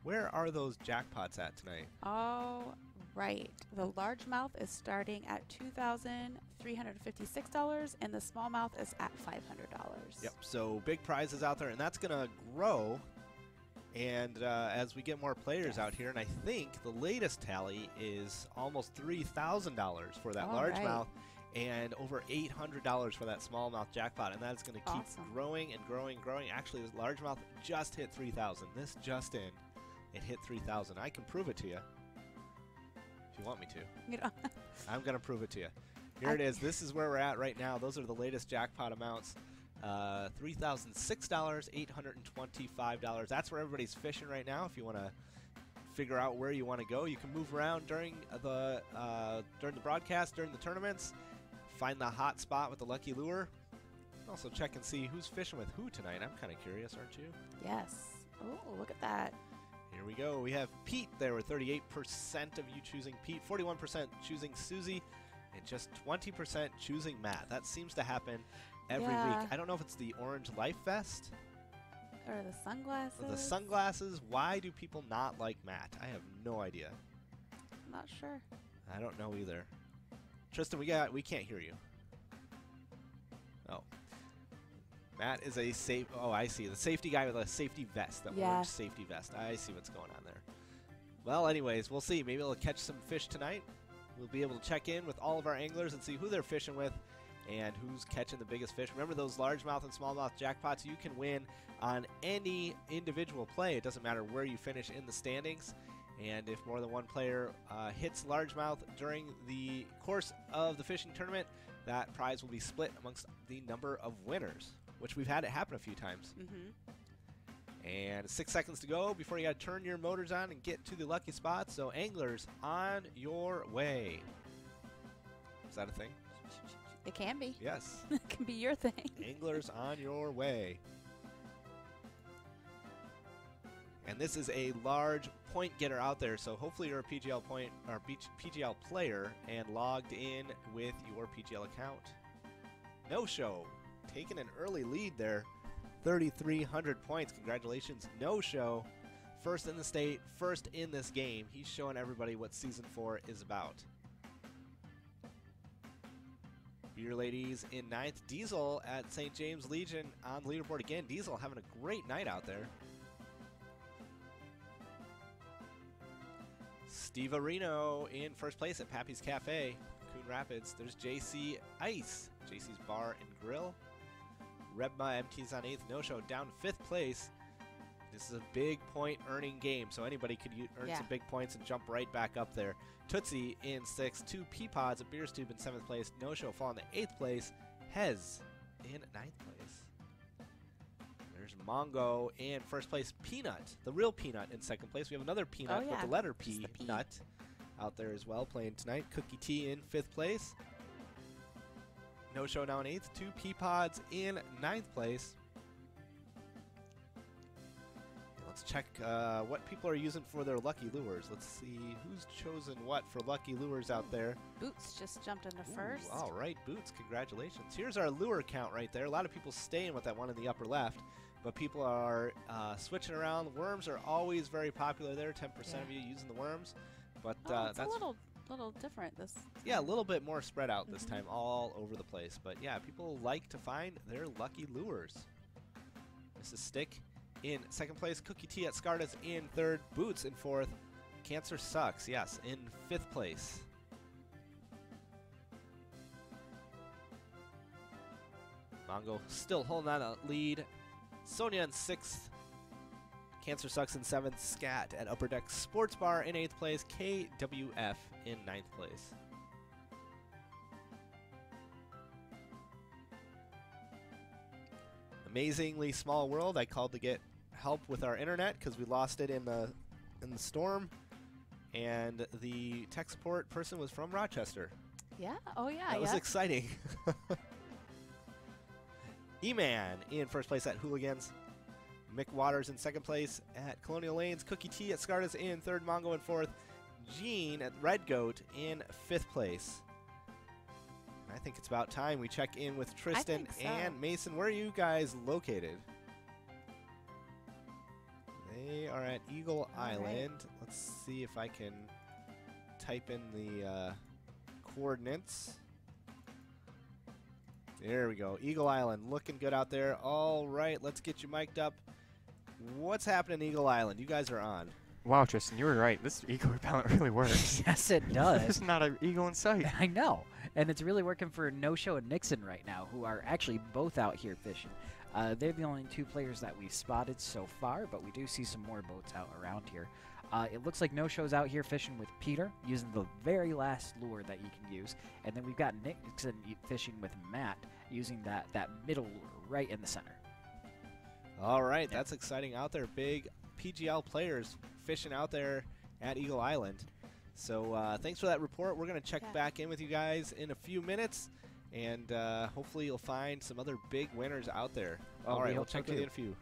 Where are those jackpots at tonight? All right. The largemouth is starting at $2,356 and the smallmouth is at $500. Yep, so big prizes out there, and that's going to grow. And uh, as we get more players out here, and I think the latest tally is almost $3,000 for that All largemouth right. and over $800 for that smallmouth jackpot. And that's going to keep Awesome. growing and growing and growing. Actually, this largemouth just hit 3000 This just in, it hit 3000 I can prove it to you if you want me to. I'm going to prove it to you. Here I- it is. This is where we're at right now. Those are the latest jackpot amounts. Uh, $3,006, $825. That's where everybody's fishing right now. If you want to figure out where you want to go, you can move around during the uh, during the broadcast, during the tournaments. Find the hot spot with the lucky lure. Also check and see who's fishing with who tonight. I'm kind of curious, aren't you? yes. Oh, look at that. Here we go. We have Pete there with 38% of you choosing Pete, 41% choosing Susie, and just 20% choosing Matt. That seems to happen every Yeah. week. I don't know if it's the orange life vest Or the sunglasses. or the sunglasses. Why do people not like Matt? I have no idea. I'm Not sure. I don't know either. Tristan, we got we can't hear you. Oh. Matt is a safe oh I see. The safety guy with a safety vest, the Yeah. orange safety vest. I see what's going on there. Well, anyways, we'll see. Maybe we'll catch some fish tonight. We'll be able to check in with all of our anglers and see who they're fishing with and who's catching the biggest fish. Remember those largemouth and smallmouth jackpots you can win on any individual play. It doesn't matter where you finish in the standings. And if more than one player uh, hits largemouth during the course of the fishing tournament, that prize will be split amongst the number of winners, which we've had it happen a few times. Mm-hmm. And six seconds to go before you got to turn your motors on and get to the lucky spot. So, anglers, on your way. Is that a thing? It can be. Yes. it can be your thing. Anglers on your way. And this is a large point getter out there, so hopefully you're a PGL point or PGL player and logged in with your PGL account. No show, taking an early lead there, 3,300 points. Congratulations, no show. First in the state, first in this game. He's showing everybody what season four is about. Beer Ladies in ninth. Diesel at St. James Legion on the leaderboard again. Diesel having a great night out there. Steve Areno in first place at Pappy's Cafe, Coon Rapids. There's JC Ice, JC's Bar and Grill. Rebma MT's on eighth. No show down fifth place. This is a big point earning game, so anybody could u- earn Yeah. some big points and jump right back up there. Tootsie in sixth. Two Peapods at Beers Tube in seventh place. No show falling to eighth place. Hez in ninth place. There's Mongo in first place. Peanut, the real Peanut, in second place. We have another Peanut Oh, with the letter P, the P. Nut, out there as well playing tonight. Cookie T in fifth place. No show now in eighth. Two Peapods in ninth place. Let's check uh, what people are using for their lucky lures. Let's see who's chosen what for lucky lures out there. Boots just jumped into Ooh, first. All right, Boots, congratulations. Here's our lure count right there. A lot of people staying with that one in the upper left, but people are uh, switching around. Worms are always very popular there. 10% of you using the worms, but Oh, uh, it's that's a little little different this. yeah, a little bit more spread out this Mhm. time, all over the place. But yeah, people like to find their lucky lures. This is Stick in second place. Cookie Tea at Scardas in third. Boots in fourth. Cancer Sucks, yes, in fifth place. Mongo still holding on a uh, lead. Sonia in sixth. Cancer Sucks in seventh. Scat at Upper Deck Sports Bar in eighth place. KWF in ninth place. Amazingly small world. I called to get help with our internet because we lost it in the in the storm, and the tech support person was from Rochester. Yeah. Oh yeah. That was exciting. E-Man in first place at Hooligans. Mick Waters in second place at Colonial Lanes. Cookie Tea at Scardas in third. Mongo in fourth. Gene at Red Goat in fifth place. I think it's about time we check in with Tristan so. and Mason. Where are you guys located? They are at Eagle All right. Island. Let's see if I can type in the uh, coordinates. There we go. Eagle Island looking good out there. All right, let's get you mic'd up. What's happening Eagle Island? You guys are on. Wow, Tristan, you were right. This eagle repellent really works. yes, it does. There's not an eagle in sight. I know, and it's really working for No Show and Nixon right now, who are actually both out here fishing. Uh, they're the only two players that we've spotted so far, but we do see some more boats out around here. Uh, it looks like No Show's out here fishing with Peter, using the very last lure that you can use, and then we've got Nixon fishing with Matt, using that that middle lure right in the center. All right, Yeah. that's exciting out there. Big PGL players fishing out there at Eagle Island. So uh, thanks for that report. We're going to check Yeah. back in with you guys in a few minutes, and uh, hopefully you'll find some other big winners out there. Oh, All we right, we'll check with you in too. a few.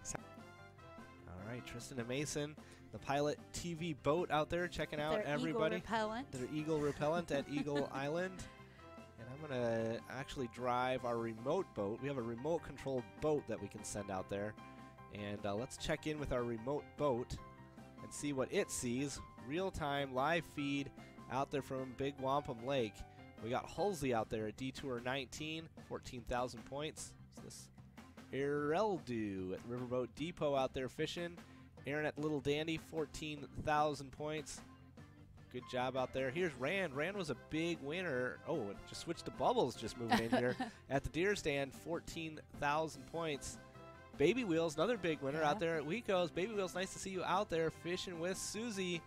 All right, Tristan and Mason, the Pilot TV boat out there checking out Their everybody. Eagle repellent. Their Eagle Repellent at Eagle Island. And I'm going to actually drive our remote boat. We have a remote controlled boat that we can send out there. And uh, let's check in with our remote boat and see what it sees. Real time live feed out there from Big Wampum Lake. We got Hulsey out there at Detour 19, 14,000 points. Is this Ereldu at Riverboat Depot out there fishing. Aaron at Little Dandy, 14,000 points. Good job out there. Here's Rand. Rand was a big winner. Oh, it just switched to bubbles just moving in here. At the deer stand, 14,000 points. Baby Wheels, another big winner Yeah. out there at Weco's. Baby Wheels, nice to see you out there fishing with Susie.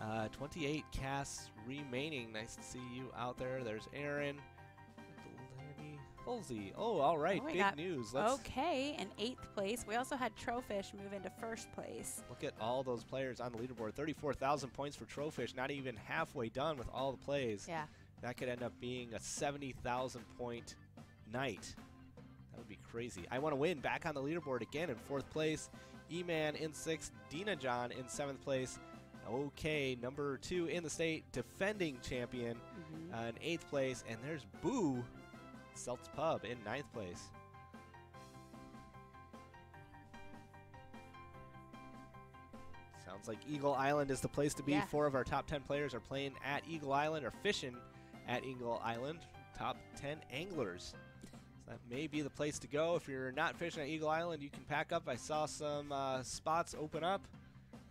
Uh, 28 casts remaining. Nice to see you out there. There's Aaron. Halsey. Oh, all right. Oh, big news. Let's Okay, in eighth place. We also had Trofish move into first place. Look at all those players on the leaderboard. 34,000 points for Trofish, not even halfway done with all the plays. Yeah. That could end up being a 70,000 point night. That would be crazy. I want to win back on the leaderboard again in fourth place. E-Man in sixth. Dina John in seventh place. Okay, number two in the state, defending champion Mhm. uh, in eighth place. And there's Boo, Celts Pub in ninth place. Sounds like Eagle Island is the place to be. Yeah. Four of our top 10 players are playing at Eagle Island or fishing at Eagle Island. Top 10 anglers. So that may be the place to go. If you're not fishing at Eagle Island, you can pack up. I saw some uh, spots open up.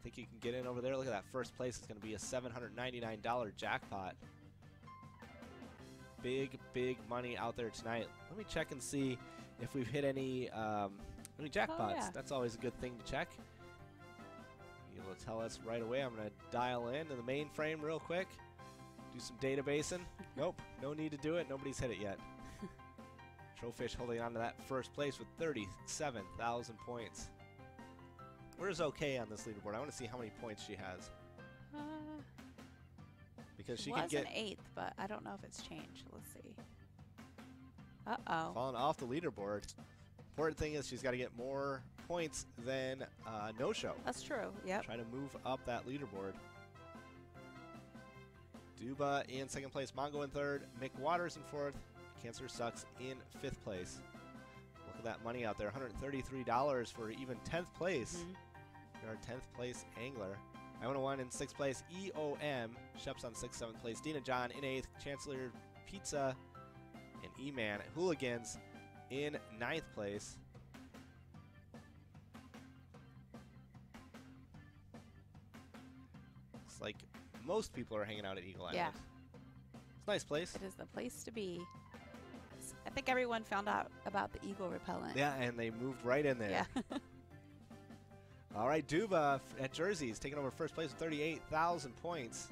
I think you can get in over there. Look at that first place. It's going to be a $799 jackpot. Big, big money out there tonight. Let me check and see if we've hit any um, any jackpots. yeah. That's always a good thing to check. You will tell us right away. I'm going to dial in to the mainframe real quick. Do some databasing. nope, no need to do it. Nobody's hit it yet. Trofish holding on to that first place with 37,000 points. Where's OK on this leaderboard? I want to see how many points she has Uh, because she was can get an eighth, but I don't know if it's changed. Let's see. Uh oh. falling off the leaderboard. Important thing is she's got to get more points than uh, no show. That's true. Yep. Try to move up that leaderboard. Duba in second place, Mongo in third, Mick Waters in fourth, Cancer Sucks in fifth place. Look at that money out there $133 for even 10th place. Mhm. Our 10th place angler. I want to one in sixth place, EOM. Shep's on sixth, seventh place. Dina John in eighth. Chancellor Pizza and E-Man Hooligans in ninth place. Looks like most people are hanging out at Eagle Island. Yeah. It's a nice place. It is the place to be. I think everyone found out about the eagle repellent. Yeah, and they moved right in there. Yeah. All right, Duba at Jersey is taking over first place with 38,000 points.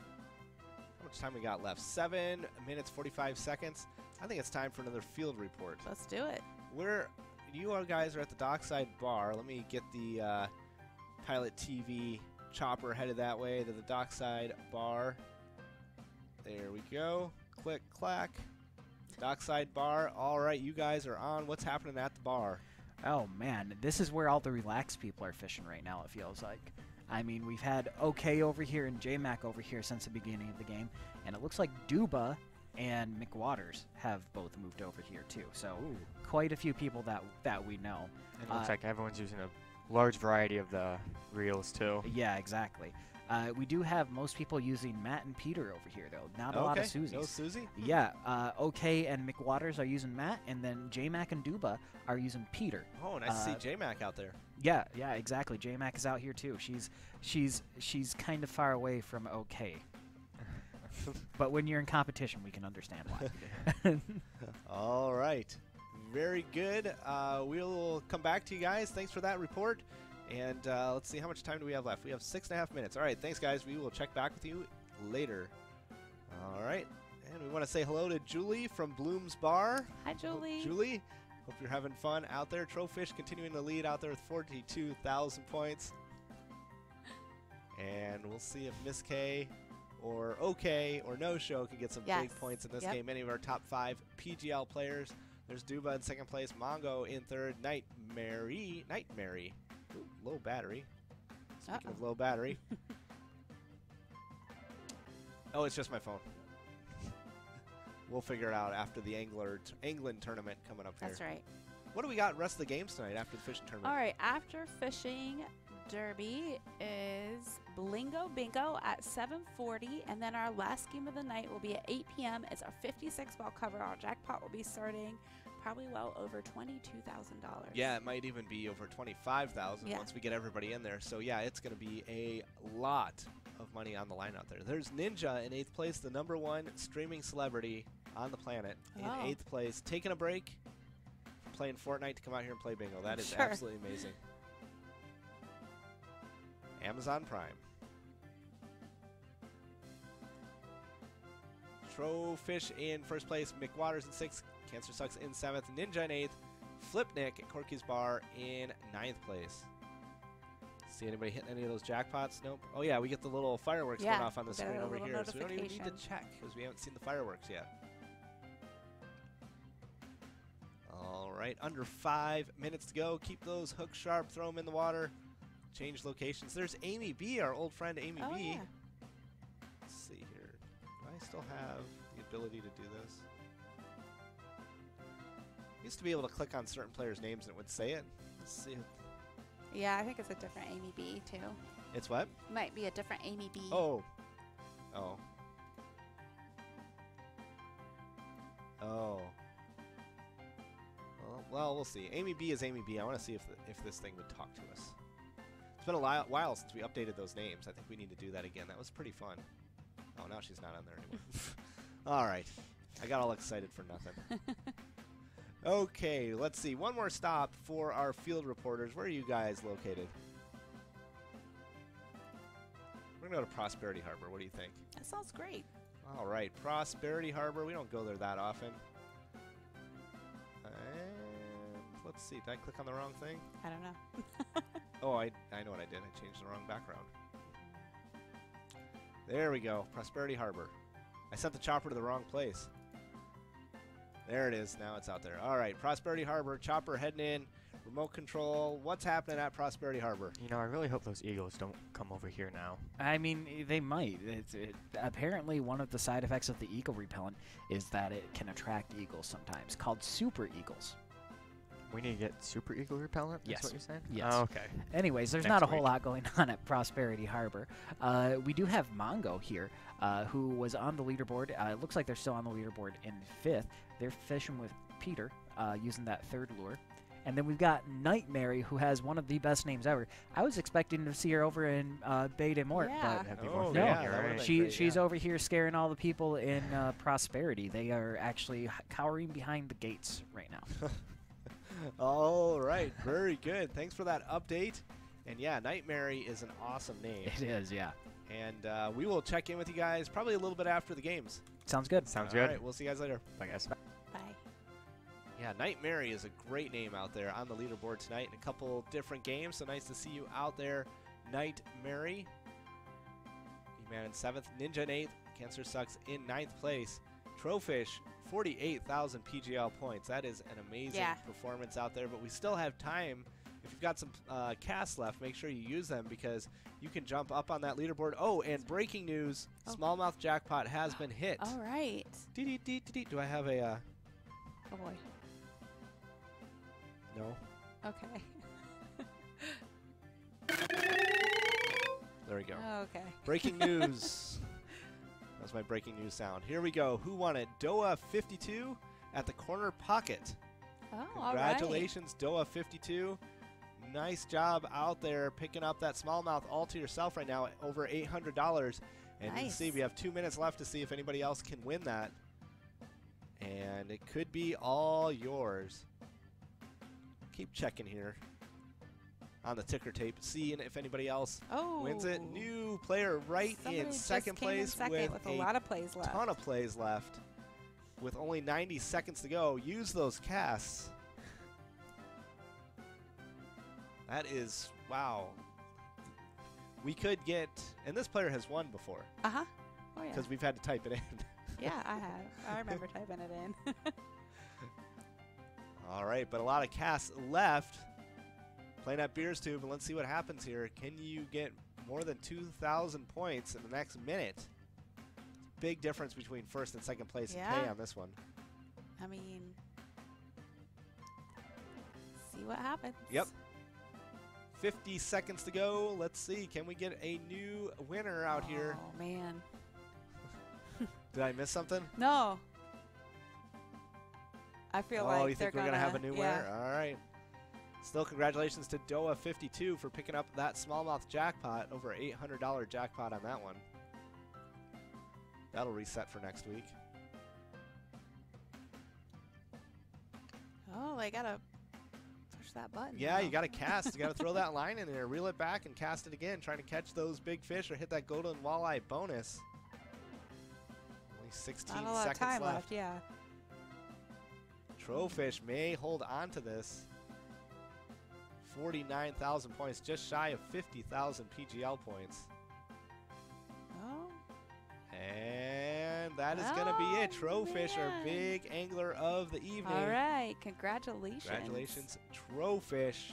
How much time we got left? Seven minutes, 45 seconds. I think it's time for another field report. Let's do it. We're, you all guys are at the Dockside Bar. Let me get the uh, Pilot TV chopper headed that way to the Dockside Bar. There we go. Click, clack. Dockside Bar. All right, you guys are on. What's happening at the bar? Oh man, this is where all the relaxed people are fishing right now. It feels like. I mean, we've had OK over here and JMac over here since the beginning of the game, and it looks like Duba and McWaters have both moved over here too. So quite a few people that that we know. It looks Uh, like everyone's using a large variety of the reels too. Yeah, exactly. Uh, we do have most people using Matt and Peter over here though. Not a lot of okay. Susies. No Susie? Yeah, uh, OK and McWaters are using Matt, and then JMac and Duba are using Peter. Oh, nice Uh, to see J-Mac out there. Yeah, yeah, exactly. JMac is out here too. She's she's she's kind of far away from OK. but when you're in competition, we can understand why. All right. Very good. Uh, we'll come back to you guys. Thanks for that report. And uh, let's see, how much time do we have left? We have six and a half minutes. All right, thanks, guys. We will check back with you later. All right. And we want to say hello to Julie from Bloom's Bar. Hi, Julie. Julie, hope you're having fun out there. Trofish continuing to lead out there with 42,000 points. And we'll see if Miss K or OK or No Show can get some big points in this Yep. game. Any of our top five PGL players. There's Duba in second place, Mongo in third, Night Mary, Night Mary, Ooh, low battery. Speaking of Uh-oh. low battery. oh, it's just my phone. we'll figure it out after the Angler England tournament coming up here. That's right. What do we got rest of the games tonight after the fishing tournament? All right. After fishing derby is Blingo Bingo at 7:40, and then our last game of the night will be at 8 p.m. It's our 56 ball cover. Our jackpot will be starting probably well over twenty-two thousand dollars. Yeah, it might even be over 25,000 Yeah. once we get everybody in there. So yeah, it's going to be a lot of money on the line out there. There's Ninja in 8th place, the number 1 streaming celebrity on the planet in Oh. 8th place, taking a break from playing Fortnite to come out here and play bingo. That is Sure. absolutely amazing. Amazon Prime. Trofish in first place, McWaters in sixth, Cancer Sucks in seventh, Ninja in eighth, Flipnick at Corky's Bar in ninth place. See anybody hitting any of those jackpots? Nope. Oh yeah, we get the little fireworks going off on the we get a screen over here, so we don't even need to check because we haven't seen the fireworks yet. All right, under five minutes to go. Keep those hooks sharp. Throw them in the water. Change locations. There's Amy B, our old friend Amy Oh B. yeah. Let's see here. Do I still have the ability to do this? Used to be able to click on certain players' names and it would say it. Let's see. Yeah, I think it's a different Amy B too. It's what? Might be a different Amy B. Oh. Oh. Oh. Well, well, we'll see. Amy B is Amy B. I want to see if the, if this thing would talk to us. It's been a li- while since we updated those names. I think we need to do that again. That was pretty fun. Oh, now she's not on there anymore. all right. I got all excited for nothing. okay, let's see. One more stop for our field reporters. Where are you guys located? We're going to go to Prosperity Harbor. What do you think? That sounds great. All right, Prosperity Harbor. We don't go there that often. And let's see. Did I click on the wrong thing? I don't know. Oh, I, I know what I did. I changed the wrong background. There we go. Prosperity Harbor. I sent the chopper to the wrong place. There it is. Now it's out there. All right, Prosperity Harbor. Chopper heading in. Remote control. What's happening at Prosperity Harbor? You know, I really hope those eagles don't come over here now. I mean, they might. It's, it, apparently, one of the side effects of the eagle repellent is that it can attract eagles sometimes, called super eagles. We need to get super eagle repellent. Yes. That's what you're saying? Yes. Oh, okay. Anyways, there's Next not a whole week. lot going on at Prosperity Harbor. Uh, we do have Mongo here, uh, who was on the leaderboard. Uh, it looks like they're still on the leaderboard in fifth. They're fishing with Peter, uh, using that third lure. And then we've got Nightmare, who has one of the best names ever. I was expecting to see her over in uh, Bay de Mort, Yeah. but That'd Oh, more yeah, fun, that you're would've right. she great, she's yeah. over here scaring all the people in uh, Prosperity. They are actually cowering behind the gates right now. All right, very good. Thanks for that update. And yeah, Nightmare is an awesome name. it is, yeah. And uh, we will check in with you guys probably a little bit after the games. Sounds good. Sounds All good. All right, we'll see you guys later. Bye, guys. Bye. Yeah, Nightmare is a great name out there on the leaderboard tonight in a couple different games. So nice to see you out there, Nightmare. E-Man in seventh, Ninja in eighth, Cancer Sucks in ninth place. Trofish, 48,000 PGL points. That is an amazing Yeah. performance out there, but we still have time if you've got some uh, casts left, make sure you use them because you can jump up on that leaderboard. Oh, and breaking news: Oh. smallmouth jackpot has been hit. All right. Dee-dee-dee-dee-dee. Do I have a? Uh, Oh boy. no. Okay. There we go. Okay. Breaking news. That's my breaking news sound. Here we go. Who won it? Doa 52 at the corner pocket. Oh, all right. Congratulations, Doa 52. Nice job out there picking up that smallmouth all to yourself right now, at over $800. And you can see we have two minutes left to see if anybody else can win that. And it could be all yours. Keep checking here on the ticker tape, seeing if anybody else Oh. wins it. New player right Somebody in second came in place second with, with, a a lot of plays left. ton of plays left. With only 90 seconds to go, use those casts. That is wow. We could get, and this player has won before Uh huh. Oh yeah. because we've had to type it in. Yeah, I have. I remember typing it in. All right, but a lot of casts left. Playing at Beers Tube, and let's see what happens here. Can you get more than 2,000 points in the next minute? Big difference between first and second place in pay on this one. I mean, see what happens. Yep. 50 seconds to go. Let's see. Can we get a new winner out here? Oh man. Did I miss something? No. I feel oh, like you think we're going to have a new yeah. winner? All right. Still, congratulations to Doa52 for picking up that smallmouth jackpot. Over $800 jackpot on that one. That'll reset for next week. Oh, I gotta push that button. Yeah, you got to cast. you got to throw that line in there, reel it back, and cast it again, trying to catch those big fish or hit that golden walleye bonus. Only 16 Not a lot of seconds time left. left. Yeah. Trowfish may hold on to this. 49,000 points, just shy of 50,000 PGL points. Oh. And that is going to be it. Oh, Trowfish, our big angler of the evening. All right. Congratulations. Congratulations, Trowfish.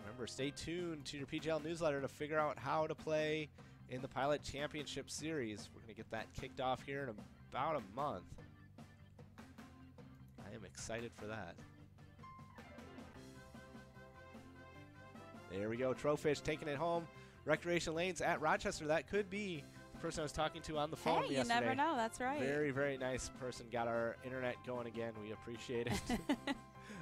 Remember, stay tuned to your PGL newsletter to figure out how to play in the Pilot Championship Series. We're going to get that kicked off here in about a month. I am excited for that. There we go. Trowfish taking it home. Recreation Lanes at Rochester. That could be the person I was talking to on the phone Hey, you never know. That's right. Very, very nice person. Got our internet going again. We appreciate it.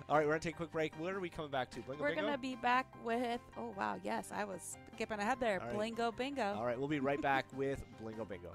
All right, we're going to take a quick break. What are we coming back to? Blingo We're Bingo? gonna be back with. Oh wow, yes, I was skipping ahead there. All right. Blingo bingo. All right, we'll be right back with Blingo Bingo.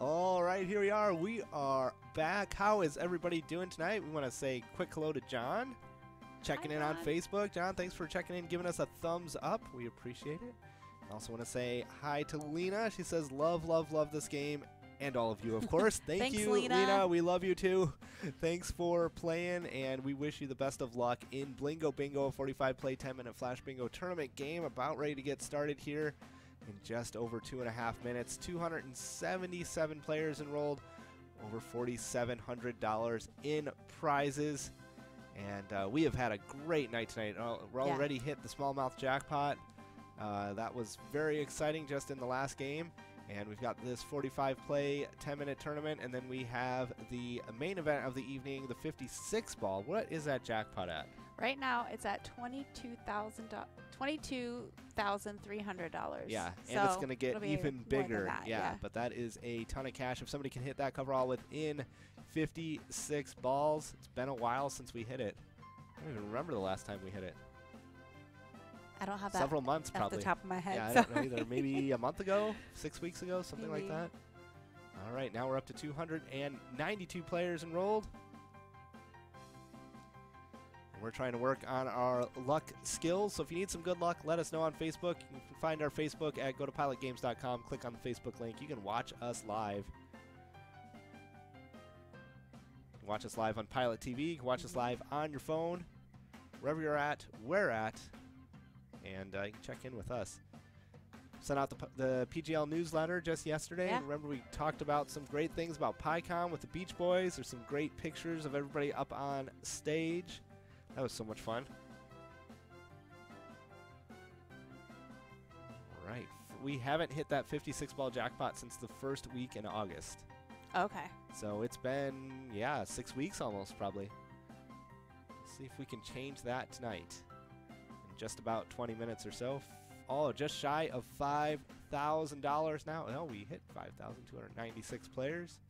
All right, here we are. We are back. How is everybody doing tonight? We want to say quick hello to John, checking Hi, in John. on Facebook. John, thanks for checking in, giving us a thumbs up. We appreciate it. I also want to say hi to Lena. She says, Love, love, love this game and all of you, of course. Thank Thanks, you, Lena. Lena. We love you too. Thanks for playing, and we wish you the best of luck in Blingo Bingo, a 45 play, 10 minute Flash Bingo tournament game. About ready to get started here in just over two and a half minutes. 277 players enrolled, over $4,700 in prizes. And uh, we have had a great night tonight. We're Yeah. already hit the smallmouth jackpot. Uh, that was very exciting just in the last game. And we've got this 45 play 10 minute tournament. And then we have the main event of the evening, the 56 ball. What is that jackpot at? Right now, it's at twenty-two thousand twenty-two thousand three hundred dollars. Yeah, and it's going to get even bigger. that, yeah, yeah. but that is a ton of cash. If somebody can hit that coverall within 56 balls, it's been a while since we hit it. I don't even remember the last time we hit it. I don't have that Several months, off probably. the top of my head. yeah, I don't know either. Maybe a month ago, six weeks ago, something like that. All right, now we're up to 292 players enrolled. And we're trying to work on our luck skills. So if you need some good luck, let us know on Facebook. You can find our Facebook at gotopilotgames.com. Click on the Facebook link. You can watch us live. You can watch us live on Pilot TV. You can watch us mm-hmm. live on your phone. Wherever you're at, where at, and uh, you can check in with us. Sent out the, the PGL newsletter just yesterday. Yeah. And remember, we talked about some great things about PyCon with the Beach Boys. There's some great pictures of everybody up on stage. That was so much fun. All right. We haven't hit that 56 ball jackpot since the first week in August. okay. So it's been, yeah, six weeks almost, probably. See if we can change that tonight. Just about 20 minutes or so. Oh, just shy of $5,000 now. No, we hit 5,296 players.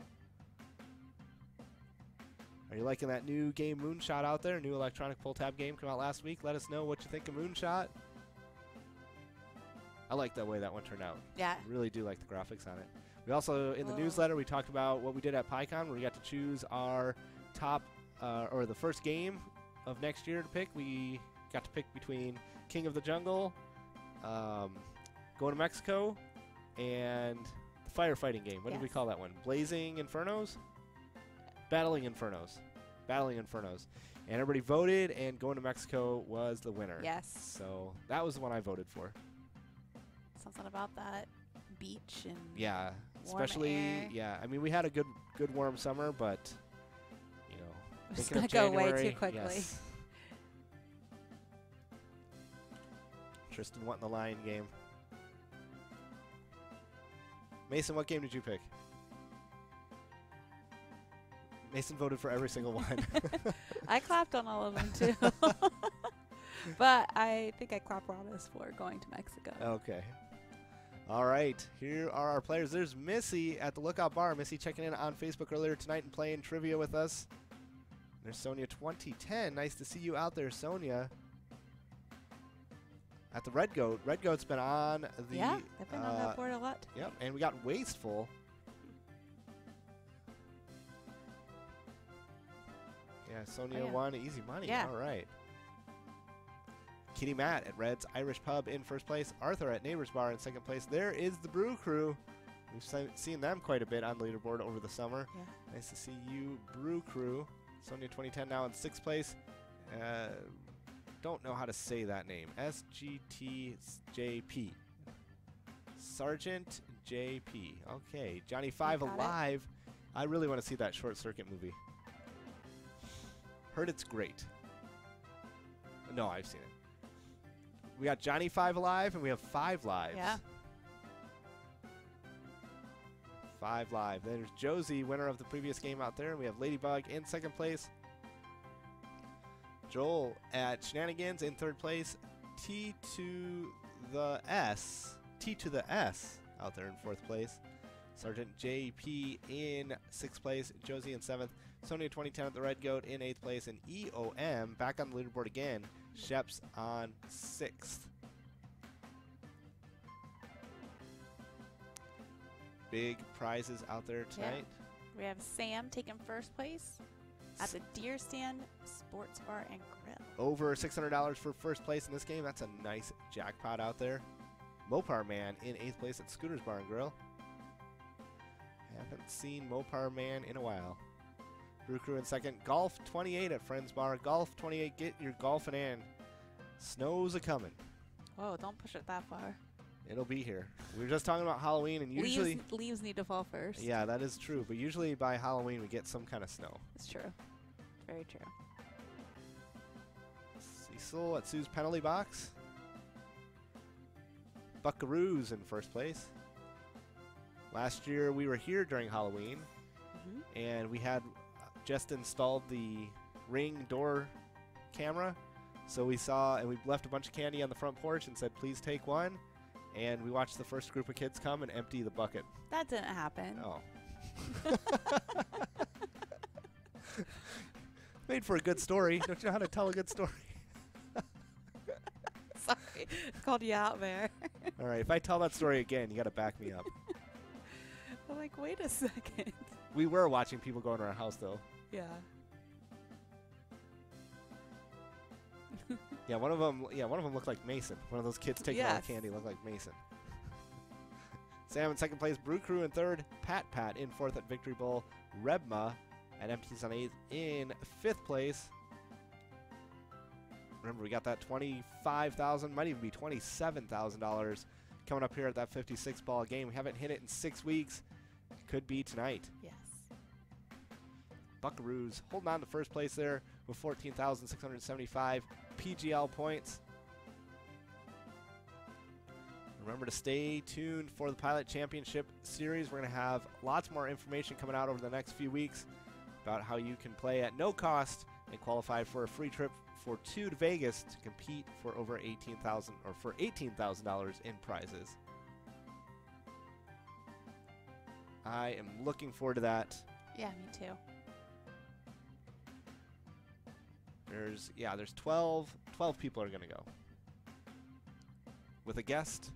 Are you liking that new game Moonshot out there? New electronic pull tab game come out last week. Let us know what you think of Moonshot. I like the way that one turned out. Yeah. I really do like the graphics on it. We also in the Oh. newsletter we talked about what we did at PyCon, where we got to choose our top uh, or the first game of next year to pick. We got to pick between King of the Jungle, um, Going to Mexico, and the firefighting game. What did we call that one? Blazing Infernos, Battling Infernos, Battling Infernos. And everybody voted, and Going to Mexico was the winner. Yes. So that was the one I voted for. Something about that beach and Yeah, especially air. yeah. I mean, we had a good good warm summer, but you know, It's gonna go way too quickly. yes. Tristan wanting the Lion game. Mason, what game did you pick? Mason voted for every single one. I clapped on all of them too. but I think I clapped Ramos for going to Mexico. Okay. All right. Here are our players. There's Missy at the Lookout Bar. Missy checking in on Facebook earlier tonight and playing trivia with us. There's Sonia 2010. Nice to see you out there, Sonia. At the Red Goat. Red Goat's been on the. yeah, they've been on uh, that board a lot. Yep, and we got Wasteful. Yeah, Sonia Oh, yeah. won easy money. Yeah. All right. Kitty Matt at Red's Irish Pub in first place. Arthur at Neighbors Bar in second place. There is the Brew Crew. We've se- seen them quite a bit on the leaderboard over the summer. Yeah. Nice to see you, Brew Crew. Sonia 2010 now in sixth place. Uh, don't know how to say that name. SGTJP. Sergeant JP. Okay. Johnny Five got it. Alive. I really want to see that short circuit movie. Heard it's great. No, I've seen it. We got Johnny Five Alive and we have Five Lives. Yeah. Five Live. There's Josie, winner of the previous game out there. And we have Ladybug in second place. Joel at Shenanigans in third place. T to the S. T to the S out there in fourth place. Sergeant JP in sixth place. Josie in seventh. Sonia 2010 at the Red Goat in eighth place. And EOM back on the leaderboard again. Sheps on sixth. Big prizes out there Yeah. tonight. We have Sam taking first place at the Deer Stand Sports Bar and Grill. Over $600 for first place in this game. That's a nice jackpot out there. Mopar Man in eighth place at Scooter's Bar and Grill. Haven't seen Mopar Man in a while. Brew Crew in second. Golf 28 at Friends Bar. Golf 28, get your golfing in. Snow's a coming. Whoa, don't push it that far. It'll be here. We were just talking about Halloween, and usually, leaves, leaves need to fall first. yeah, that is true. But usually by Halloween, we get some kind of snow. It's true. Very true. At Sue's penalty box. Buckaroos in first place. Last year we were here during Halloween, hmm and we had just installed the ring door camera. So we saw, and we left a bunch of candy on the front porch and said, "Please take one." And we watched the first group of kids come and empty the bucket. That didn't happen. Oh. Made for a good story. Don't you know how to tell a good story? Sorry. Called you out there. All right, if I tell that story again, you got to back me up. I'm like, wait a second. We were watching people go in our house, though. Yeah. Yeah, one of them. Yeah, one of them looked like Mason. One of those kids taking all the candy looked like Mason. Sam in second place. Brew Crew in third. Pat Pat in fourth at Victory Bowl. Rebma at Empties on eighth in fifth place. Remember, we got that twenty-five thousand, might even be twenty-seven thousand dollars coming up here at that fifty-six ball game. We haven't hit it in six weeks. Could be tonight. Yes. Buckaroos holding on to first place there with 14,675 PGL points. Remember to stay tuned for the Pilot Championship Series. We're going to have lots more information coming out over the next few weeks about how you can play at no cost and qualify for a free trip for two to Vegas to compete for over 18,000 or for $18,000 in prizes. I am looking forward to that. Yeah, me too. There's yeah, there's 12, 12 people are gonna go. With a guest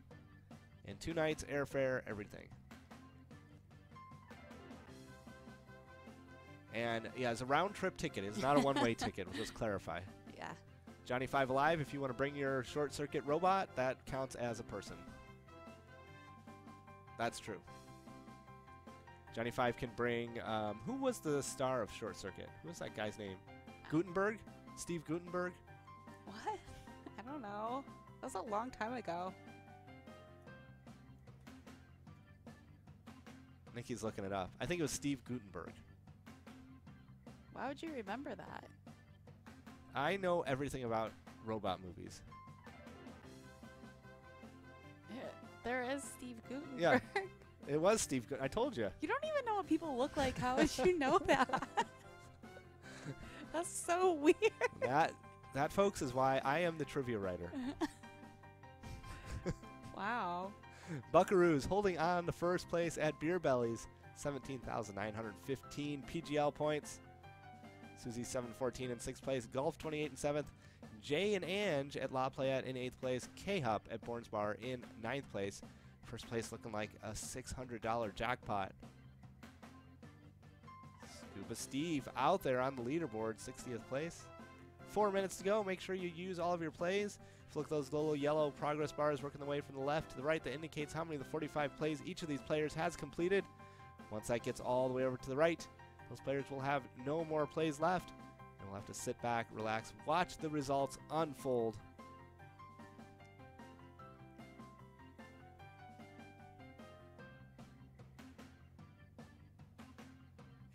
and two nights, airfare, everything. And yeah, it's a round trip ticket. It's not a one way ticket. We'll just clarify. Johnny Five Alive, if you want to bring your short circuit robot, that counts as a person. That's true. Johnny Five can bring. Um, who was the star of Short Circuit? Who was that guy's name? Guttenberg? Steve Guttenberg? What? I don't know. That was a long time ago. Nikki's looking it up. I think it was Steve Guttenberg. Why would you remember that? I know everything about robot movies. There is Steve Guttenberg. Yeah. It was Steve. Gut- I told you. You don't even know what people look like. How would you know that? That's so weird. that, that, folks, is why I am the trivia writer. Wow. Buckaroos holding on to first place at Beer Bellies, 17,915 PGL points. Susie 714 in sixth place. Golf 28 in seventh. Jay and Ange at La Playette in eighth place. K Hup at Bourne's Bar in ninth place. First place looking like a $600 jackpot. Scuba Steve out there on the leaderboard, 60th place. Four minutes to go. Make sure you use all of your plays. Look those little yellow progress bars working the way from the left to the right, that indicates how many of the 45 plays each of these players has completed. Once that gets all the way over to the right, those players will have no more plays left. And we'll have to sit back, relax, watch the results unfold.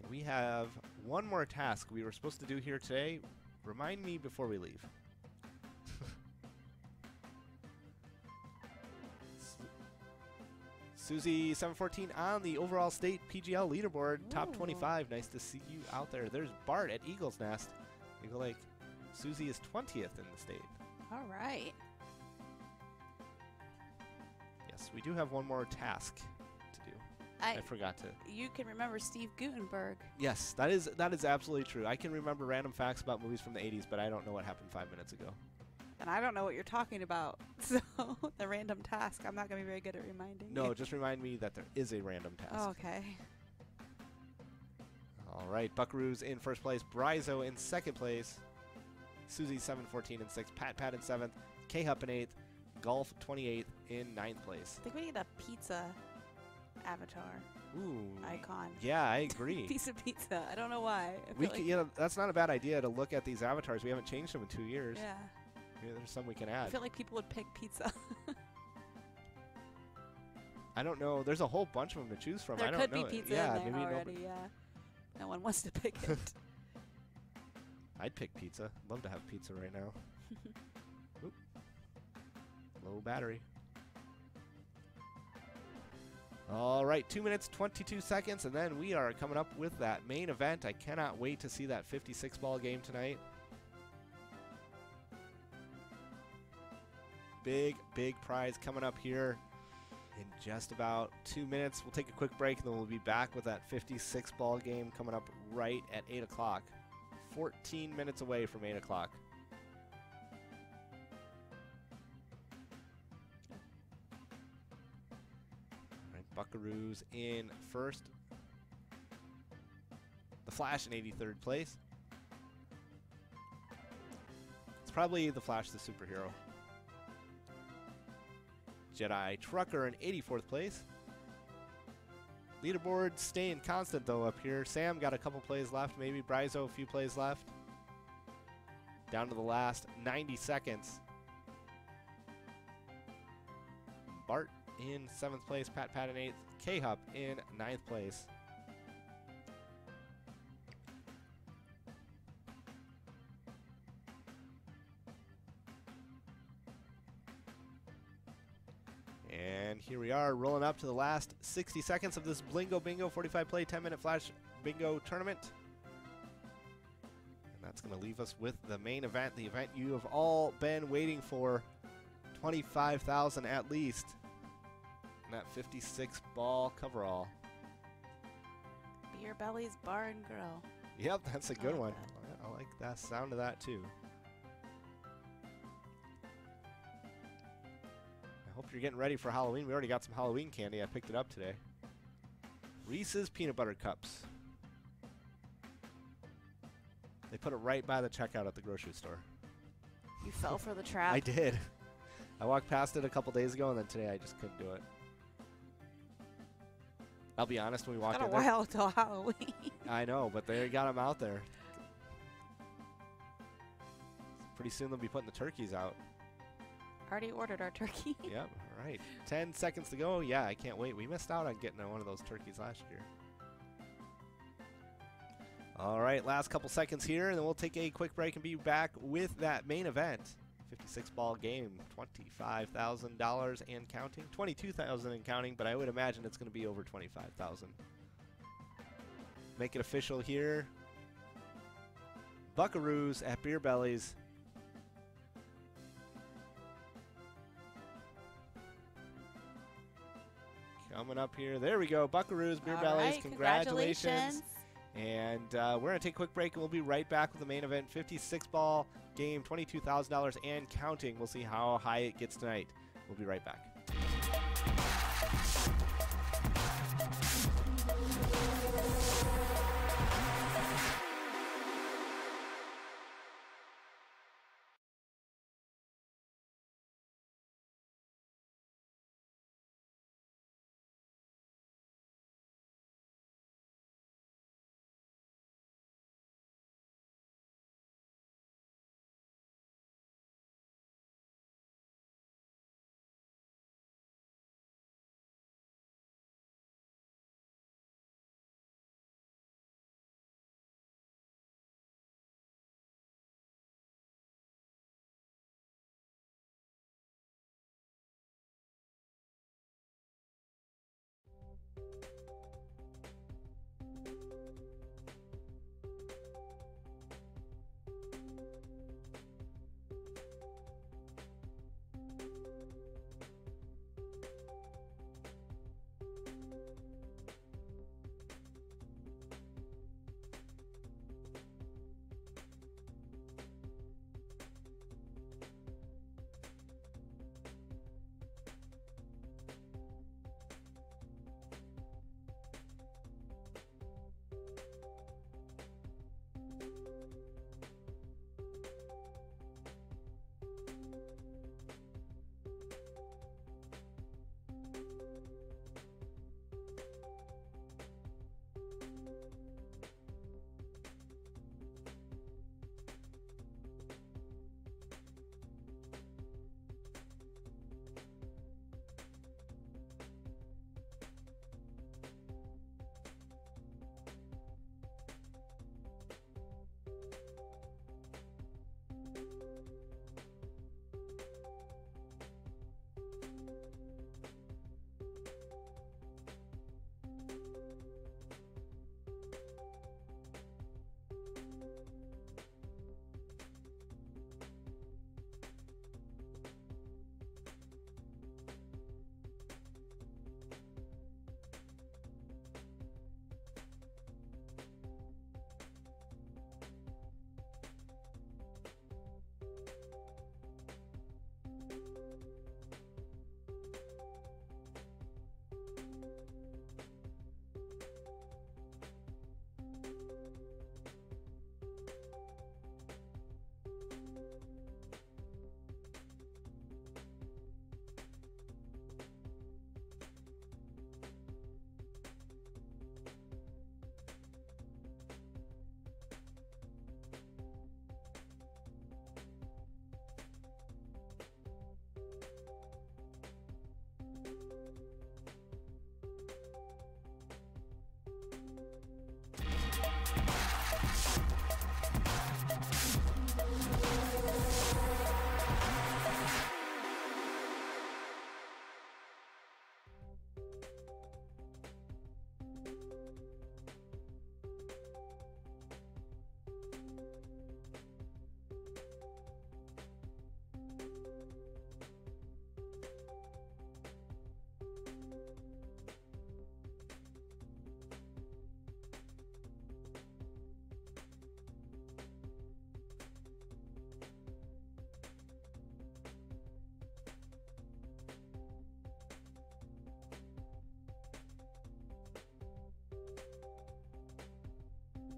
And we have one more task we were supposed to do here today. Remind me before we leave. Susie714 on the overall state PGL leaderboard, Ooh. top 25. Nice to see you out there. There's Bart at Eagles Nest, Eagle Lake. Susie is 20th in the state. All right. Yes, we do have one more task to do. I, I, forgot to. You can remember Steve Guttenberg. Yes, that is that is absolutely true. I can remember random facts about movies from the 80s, but I don't know what happened five minutes ago. And I don't know what you're talking about. So, the random task, I'm not going to be very good at reminding No, you. just remind me that there is a random task. Oh, okay. All right, Buckaroos in first place, Bryzo in second place, Susie 714 in sixth, Pat Pat in seventh, K Hup in eighth, Golf 28th in ninth place. I think we need a pizza avatar Ooh, icon. yeah, I agree. Piece of pizza. I don't know why. I we like- you know, that's not a bad idea to look at these avatars. We haven't changed them in two years. yeah. Maybe there's some we can add. I feel like people would pick pizza. I don't know. There's a whole bunch of them to choose from. there I don't could know. be pizza yeah, in there maybe already. nobody- Yeah. No one wants to pick it. I'd pick pizza. Love to have pizza right now. Oop. Low battery. All right, two minutes, 22 seconds, and then we are coming up with that main event. I cannot wait to see that 56 ball game tonight. Big, big prize coming up here in just about two minutes. We'll take a quick break, and then we'll be back with that 56 ball game coming up right at 8 o'clock. 14 minutes away from 8 o'clock. Buckaroos in first. The Flash in 83rd place. It's probably the Flash, the superhero. Jedi Trucker in 84th place. Leaderboard staying constant though up here. Sam got a couple plays left, maybe Bryzo a few plays left. Down to the last 90 seconds. Bart in seventh place, Pat Pat in eighth, K Hup in ninth place. Here we are, rolling up to the last 60 seconds of this Blingo Bingo 45 play 10 minute flash bingo tournament. And that's going to leave us with the main event, the event you have all been waiting for 25,000 at least. And that 56 ball coverall. Beer Belly's Bar and Grill. Yep, that's a good like one. I like that sound of that too. Hope you're getting ready for Halloween. We already got some Halloween candy. I picked it up today. Reese's peanut butter cups. They put it right by the checkout at the grocery store. You fell for the trap. I did. I walked past it a couple days ago, and then today I just couldn't do it. I'll be honest. When we walked Got a in while till Halloween. I know, but they got them out there. Pretty soon they'll be putting the turkeys out. Already ordered our turkey. yep, right. Ten seconds to go. Yeah, I can't wait. We missed out on getting one of those turkeys last year. All right, last couple seconds here, and then we'll take a quick break and be back with that main event. 56 ball game, $25,000 and counting. 22,000 and counting, but I would imagine it's going to be over 25,000. Make it official here. Buckaroos at Beer Bellies. Coming up here. There we go. Buckaroos, Beer All Bellies. right, congratulations. And uh, we're going to take a quick break and we'll be right back with the main event 56 ball game, $22,000 and counting. We'll see how high it gets tonight. We'll be right back.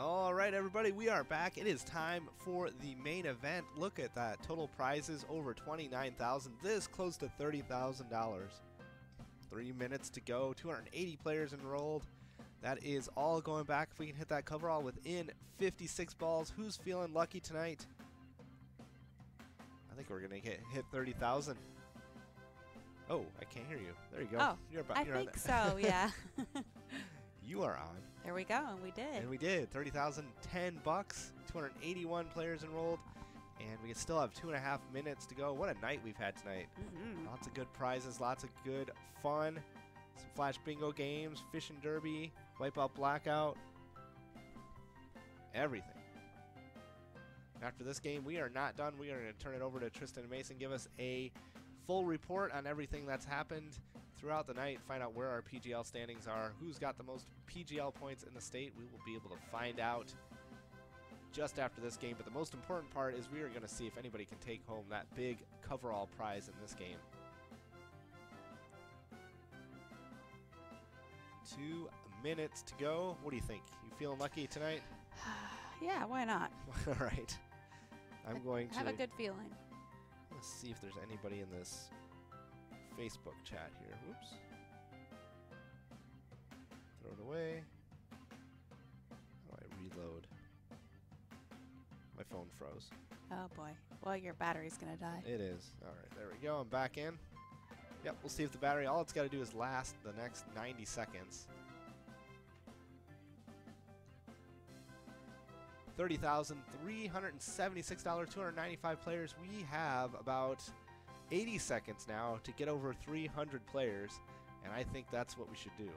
All right, everybody, we are back. It is time for the main event. Look at that. Total prizes over 29000 This close to $30,000. Three minutes to go. 280 players enrolled. That is all going back. If we can hit that coverall within 56 balls, who's feeling lucky tonight? I think we're going to hit, hit 30,000. Oh, I can't hear you. There you go. Oh, you're about, I you're on think so, yeah. You are on. there we go, and we did. And we did. 30,000, 10 bucks, 281 players enrolled, and we still have two and a half minutes to go. What a night we've had tonight. Mhm. Lots of good prizes, lots of good fun. Some flash bingo games, fishing derby, wipeout blackout, everything. After this game, we are not done. We are going to turn it over to Tristan and Mason. Give us a full report on everything that's happened throughout the night. Find out where our PGL standings are, who's got the most PGL points in the state. We will be able to find out just after this game. But the most important part is we are going to see if anybody can take home that big coverall prize in this game. Two minutes to go. What do you think? You feeling lucky tonight? yeah, why not? All right. I'm going to Have a good feeling. let's see if there's anybody in this Facebook chat here. Whoops. Throw it away. How do I reload? My phone froze. Oh boy. Well, your battery's gonna die. It is. All right, there we go. I'm back in. Yep, we'll see if the battery, all it's got to do is last the next 90 seconds. $30,376, 295 players. We have about 80 seconds now to get over 300 players, and I think that's what we should do.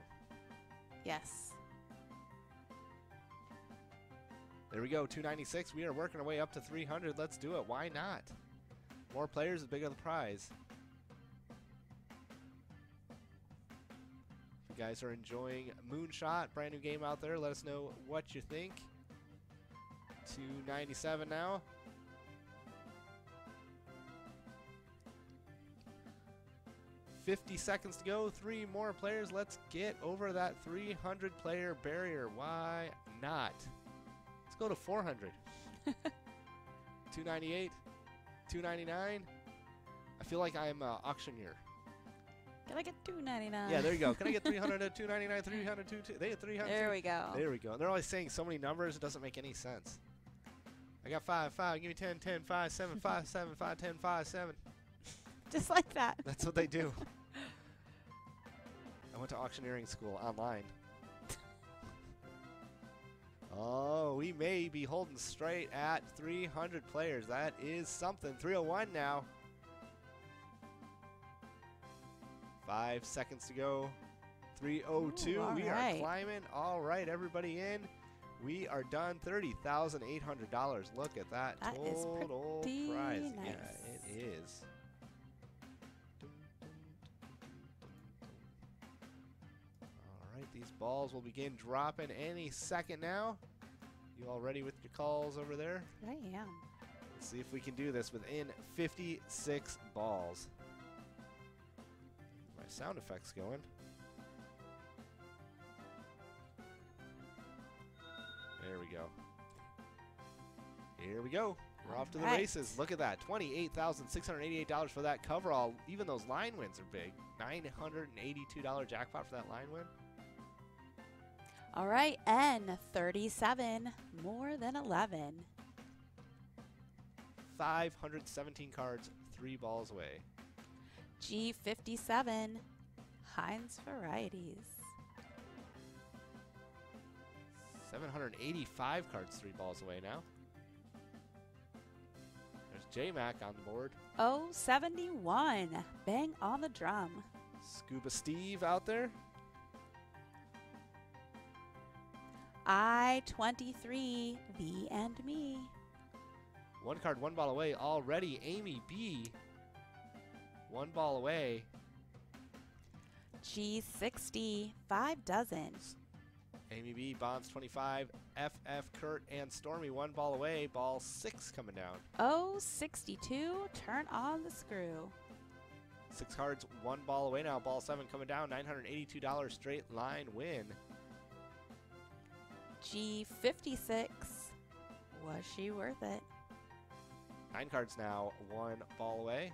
Yes. There we go, 296. We are working our way up to 300. Let's do it. Why not? More players, the bigger the prize. Guys are enjoying Moonshot, brand new game out there, let us know what you think. 297 now. Fifty seconds to go. Three more players. Let's get over that 300 player barrier. Why not? Let's go to 400. 298, 299. I feel like I'm uh, auctioneer. Can I get two ninety nine? Yeah, there you go. Can I get 300 at two ninety nine? Three hundred two- They get 300. There we go. There we go. And they're always saying so many numbers, it doesn't make any sense. I got 5, 5, give me 10, 10, 5, 7, 5, 7, 5, 10, 5, 7. Just like that. That's what they do. I went to auctioneering school online. Oh, we may be holding straight at 300 players. That is something. 301 now. Five seconds to go. 302. Ooh, we right. are climbing. All right, everybody in. We are done. $30,800. Look at that, That is total pretty prize. nice. Yeah, it is. All right, these balls will begin dropping any second now. You all ready with your calls over there? I am. Let's see if we can do this within 56 balls. My sound effects going. There we go. Here we go. We're off to the Alright. races. Look at that. $28,688 for that coverall. Even those line wins are big. $982 jackpot for that line win. All right, N thirty seven. More than eleven. 517 cards, three balls away. G fifty seven. Heinz varieties. 785 cards, three balls away now. There's J-Mac on the board. O seventy one. Bang on the drum. Scuba Steve out there. I twenty three. V and me. One card, one ball away already. Amy B. One ball away. G sixty. Five dozen. Amy B. Bonds 25. FF Kurt and Stormy one ball away. Ball six coming down. Oh, o sixty two. Turn on the screw. Six cards, one ball away now. Ball seven coming down. $982 straight line win. G fifty six. Was she worth it? Nine cards now, one ball away.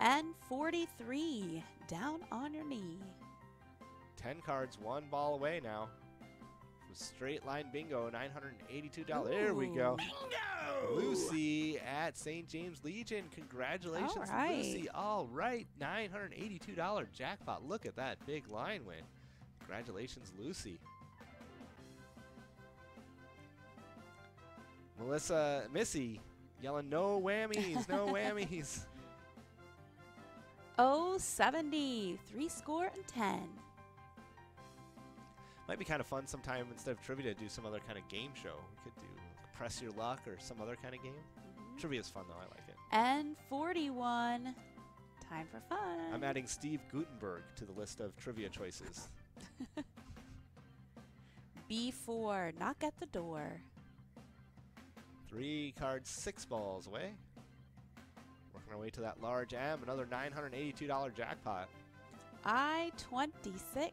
And 43. Down on your knee. 10 cards, one ball away now. From straight line bingo, $982. There we go. Bingo! Lucy at St. James Legion. Congratulations, All right. Lucy. All right, $982 jackpot. Look at that big line win. Congratulations, Lucy. Melissa, Missy, yelling no whammies, no whammies. Oh, 70. Three score and 10. Might be kind of fun sometime instead of trivia to do some other kind of game show. We could do press your luck or some other kind of game. Mhm. Trivia's fun though. I like it. And 41. Time for fun. I'm adding Steve Guttenberg to the list of trivia choices. B4. Knock at the door. Three cards, six balls away. Working our way to that large M, another $982 jackpot. I 26.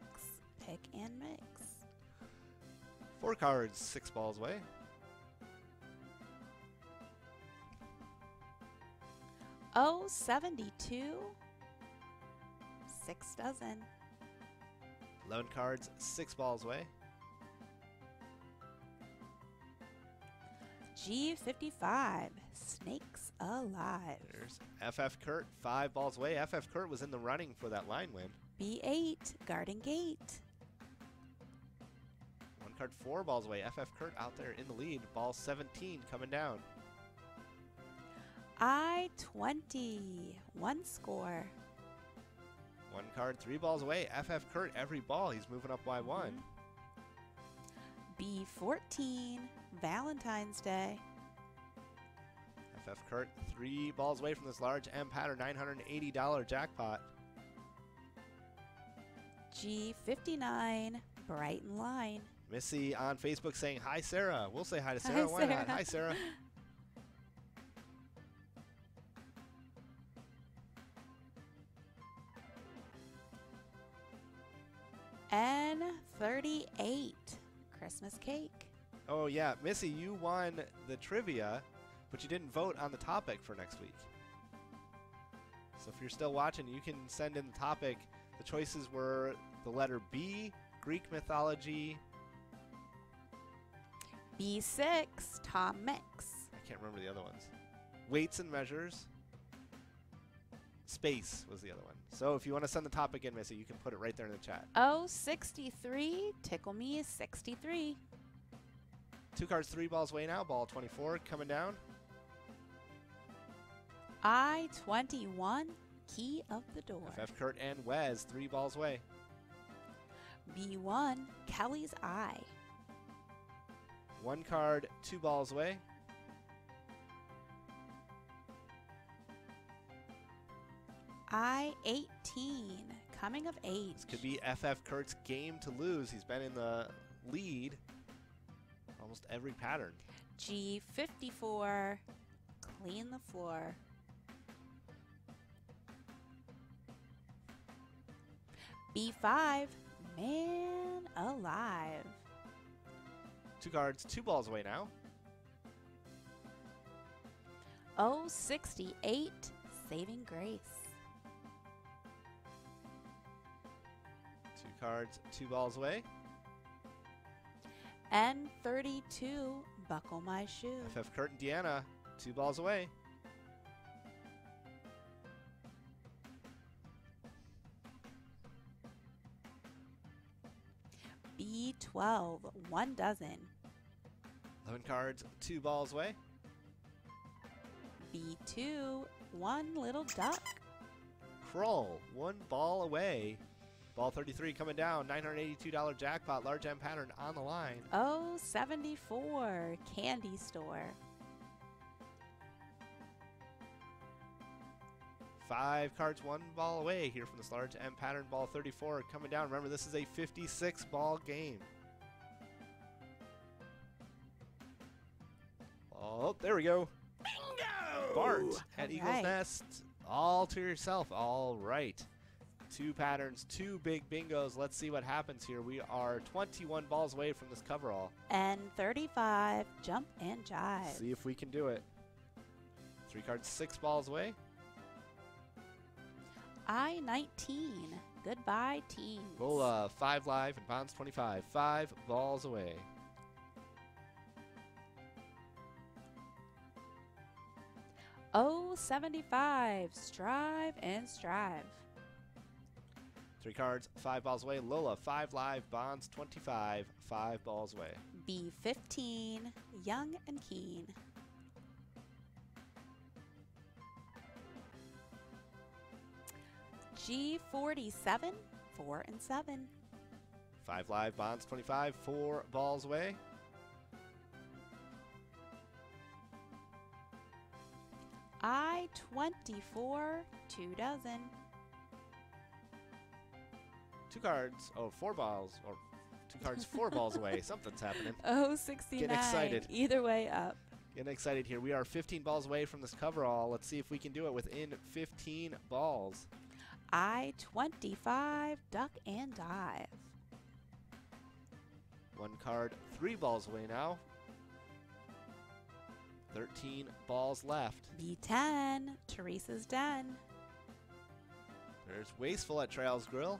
Pick and mix. Four cards, six balls away. Oh, 72. Six dozen. 11 cards, six balls away. G55. Snakes alive. There's FF Kurt, five balls away. FF Kurt was in the running for that line win. B8. Garden Gate. One card, four balls away. FF Kurt out there in the lead. Ball 17 coming down. I 20. One score. One card, three balls away. FF Kurt, every ball, he's moving up by one. Mm-hmm. B14. Valentine's Day. FF Kurt, three balls away from this large M pattern, $980 jackpot. G59. Brighton Line. Missy on Facebook saying, Hi, Sarah. We'll say hi to Hi, Sarah. Not? Sarah. Hi, Sarah. N38. Christmas cake. Oh, yeah. Missy, you won the trivia, but you didn't vote on the topic for next week. So if you're still watching, you can send in the topic. The choices were the letter B, Greek mythology. B6. Tom Mix. I can't remember the other ones. Weights and measures. Space was the other one. So if you want to send the topic in, Missy, you can put it right there in the chat. Oh, 63. Tickle Me is 63. Two cards, three balls way now. Ball 24 coming down. I 21. Key of the door. FF Kurt and Wes, three balls away. B1. Kelly's Eye. One card, two balls away. I 18. Coming of age. This could be FF Kurt's game to lose. He's been in the lead almost every pattern. G54. Clean the floor. B5. Man alive. Two cards, two balls away now. Oh, 68. Saving grace. Two cards, two balls away. N32. Buckle my shoe. FF Kurt and Deanna, two balls away. B12. One dozen. 11 cards, two balls away. B2. One little duck. Kroll, one ball away. Ball 33 coming down. $982 jackpot. Large M pattern on the line. Oh, 74. Candy store. Five cards, one ball away here from this large M pattern. Ball 34 coming down. Remember, this is a 56 ball game. Oh, there we go. Bingo! Bart at All Eagles right. Nest. All to yourself. All right. Two patterns, two big bingos. Let's see what happens here. We are 21 balls away from this coverall. And 35, jump and jive. See if we can do it. Three cards, six balls away. I 19, goodbye teams. Roll uh, five live and bonds 25. Five balls away. Oh, 75, strive and strive. Three cards, five balls away. Lola, five live, bonds 25. Five balls away. B15, young and keen. G47, 4 and 7. Five live, bonds 25. Four balls away. I 24, 2 dozen. Two cards, oh, four balls, or two cards, four balls away. Something's happening. Oh, 69. excited. Either way up. Getting excited here. We are 15 balls away from this coverall. Let's see if we can do it within 15 balls. I 25, duck and dive. One card, three balls away now. 13 balls left. B10, Teresa's den. There's Wasteful at Trails Grill.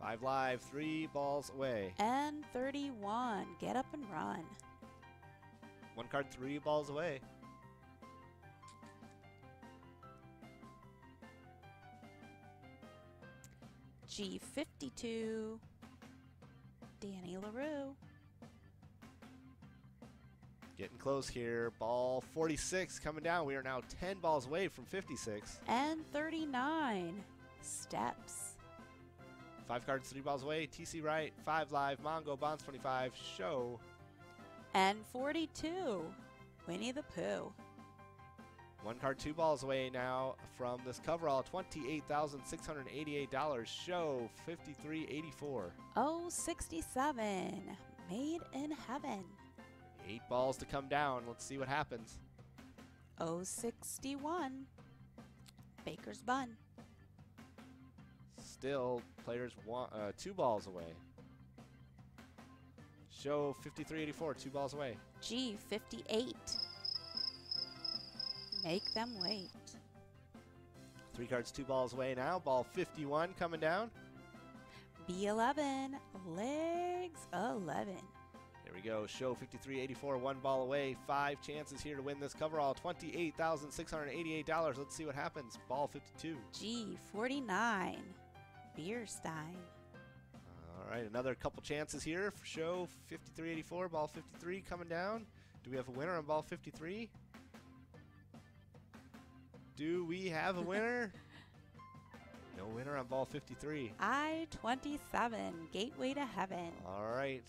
Five live, three balls away. N31, get up and run. One card, three balls away. G52, Danny LaRue. Getting close here. Ball 46 coming down. We are now 10 balls away from 56. And 39 Steps. Five cards, three balls away. TC Wright, five live. Mongo, Bonds 25. Show. And 42, Winnie the Pooh. One card, two balls away now from this coverall. $28,688. Show 5384. Oh, 67, Made in Heaven. Eight balls to come down. Let's see what happens. Oh, 61, Baker's Bun. Still, players want uh, two balls away. Show 5384, two balls away. G58, Make Them Wait. Three cards, two balls away now. Ball 51 coming down. B11, Legs 11. There we go. Show 5384, one ball away. Five chances here to win this coverall. $28,688. Let's see what happens. Ball 52. G49, Beerstein. All right, another couple chances here for show 5384, ball 53 coming down. Do we have a winner on ball 53? Do we have a winner? no winner on ball 53. I 27, Gateway to Heaven. All right.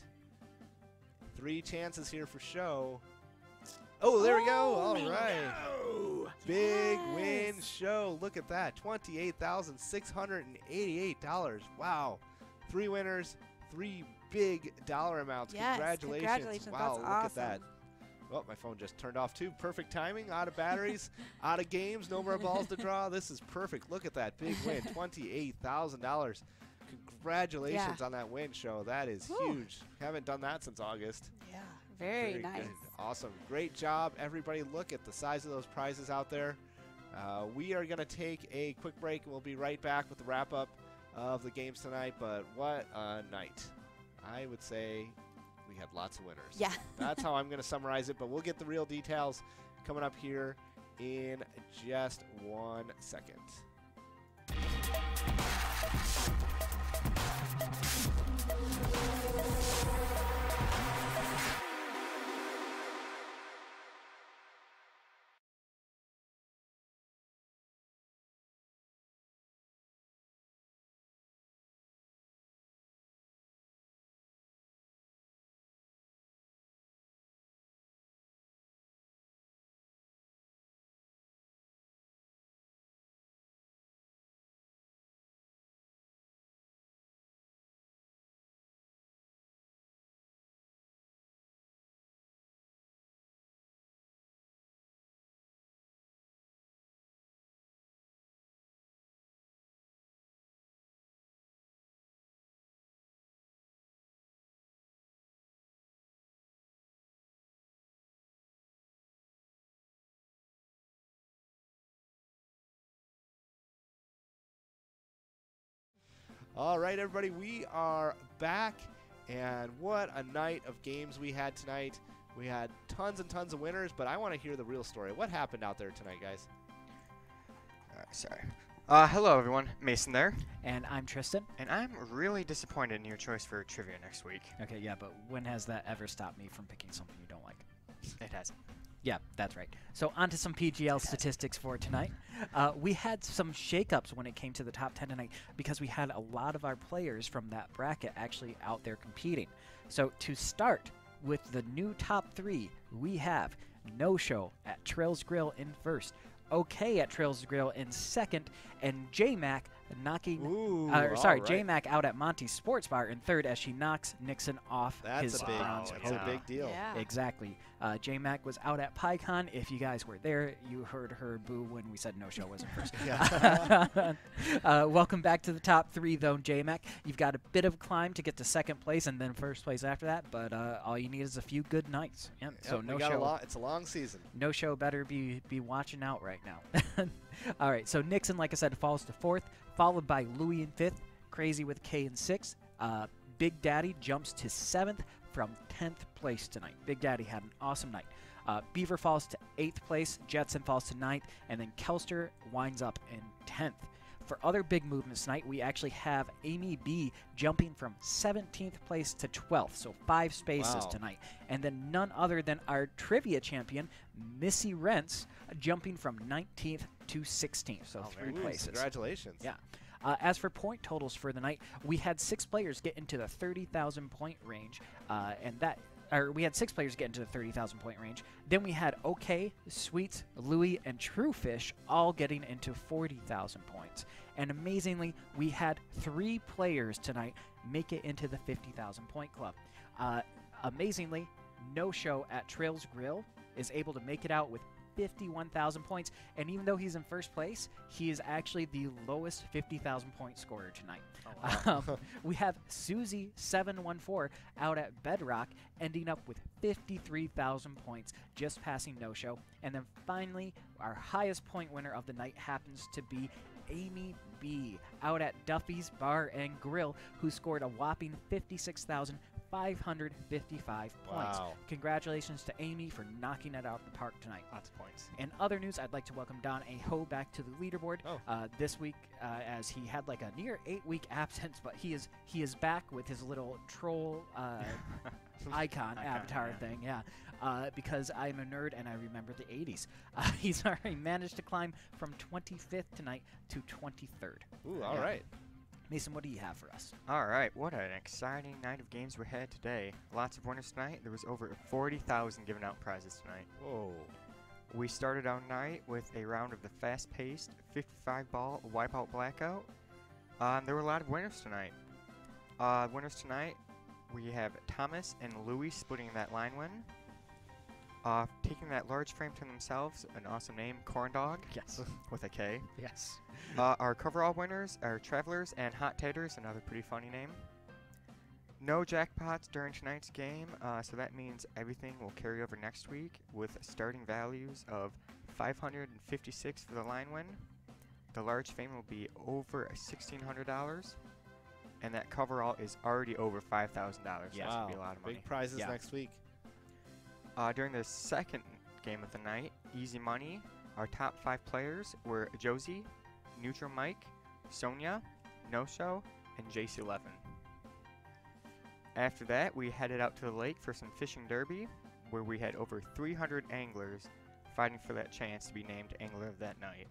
Three chances here for show. Oh, there we go. Oh, All right. Big win show. Look at that. $28,688. Wow. Three winners, three big dollar amounts. Yes, congratulations. congratulations. Wow, That's look awesome. at that. Well, my phone just turned off too. Perfect timing. Out of batteries, out of games, no more balls to draw. This is perfect. Look at that big win. $28,000. Congratulations on that win show. That is Whew. huge. Haven't done that since August. Yeah, very, Very nice. good. Awesome. Great job, everybody. Look at the size of those prizes out there. Uh, we are going to take a quick break and we'll be right back with the wrap up of the games tonight. But what a night! I would say we had lots of winners. Yeah. That's how I'm going to summarize it. But we'll get the real details coming up here in just one second. All right, everybody, we are back, and what a night of games we had tonight. We had tons and tons of winners, but I want to hear the real story. What happened out there tonight, guys? Uh, sorry. Uh, hello, everyone. Mason there. And I'm Tristan. And I'm really disappointed in your choice for trivia next week. Okay, yeah, but when has that ever stopped me from picking something you don't like? It hasn't. Yeah, that's right. So on to some PGL statistics for tonight. Uh, we had some shakeups when it came to the top 10 tonight because we had a lot of our players from that bracket actually out there competing. So to start with the new top three, we have No Show at Trails Grill in first, OK at Trails Grill in second, and J Mac knocking Ooh, uh, sorry, all J right. Mac out at Monty's Sports Bar in third as she knocks Nixon off That's his a big, bronze that's a big deal. Yeah. Exactly. Uh, J Mac was out at PyCon. If you guys were there, you heard her boo when we said no show wasn't first. Uh, welcome back to the top three, though, J Mac. You've got a bit of climb to get to second place and then first place after that, but uh, all you need is a few good nights. Yep. so Yep, we no got a show. it's a long season. No show better be be watching out right now. All right, so Nixon, like I said, falls to fourth, followed by Louis in fifth, Crazy with K in sixth. Uh, Big Daddy jumps to seventh from tenth place tonight. Big Daddy had an awesome night. Uh, Beaver falls to eighth place, Jetson falls to ninth, and then Kelster winds up in tenth. For other big movements tonight, we actually have Amy B jumping from 17th place to 12th, so five spaces Wow. tonight. And then none other than our trivia champion, Missy Rents, jumping from 19th to 16th, so Oh, three Ooh, places. Congratulations. Yeah. Uh, as for point totals for the night, we had six players get into the 30,000 point range, uh, and that. Or we had six players get into the 30,000 point range. Then we had OK, Sweet, Louie, and Truefish all getting into 40,000 points. And amazingly, we had three players tonight make it into the 50,000 point club. Uh, amazingly, No Show at Trails Grill is able to make it out with 51,000 points. And even though he's in first place, he is actually the lowest 50,000 point scorer tonight. Um, we have Susie714 out at Bedrock, ending up with 53,000 points, just passing No Show. And then finally, our highest point winner of the night happens to be Amy B out at Duffy's Bar and Grill, who scored a whopping 56,555 points. Wow. Congratulations to Amy for knocking it out of the park tonight. Lots of points. In other news, I'd like to welcome Don Aho back to the leaderboard Oh. uh, this week, uh, as he had like a near eight-week absence, but he is he is back with his little troll uh, icon Icon, avatar yeah. thing, yeah. Uh, because I'm a nerd and I remember the 80s. Uh, he's already managed to climb from 25th tonight to 23rd. Ooh, all Yeah. right. Mason, what do you have for us? All right, what an exciting night of games we had today. Lots of winners tonight. There was over 40,000 given out prizes tonight. Whoa. We started our night with a round of the fast-paced 55-ball wipeout blackout. Um, there were a lot of winners tonight. Uh, winners tonight, we have Thomas and Louis splitting that line win. Uh, taking that large frame to themselves, an awesome name, Corn Dog Yes. with a K. yes. Uh, our coverall winners are Travelers and Hot Taters, another pretty funny name. No jackpots during tonight's game, uh, so that means everything will carry over next week with starting values of 556 for the line win. The large fame will be over $1,600, and that coverall is already over $5,000. So that's wow. gonna be a lot of money. Big prizes Yeah. next week. Uh, during the second game of the night, Easy Money, our top five players were Josie, Neutral Mike, Sonia, No Show, and JC11. After that, we headed out to the lake for some fishing derby, where we had over 300 anglers fighting for that chance to be named Angler of that night.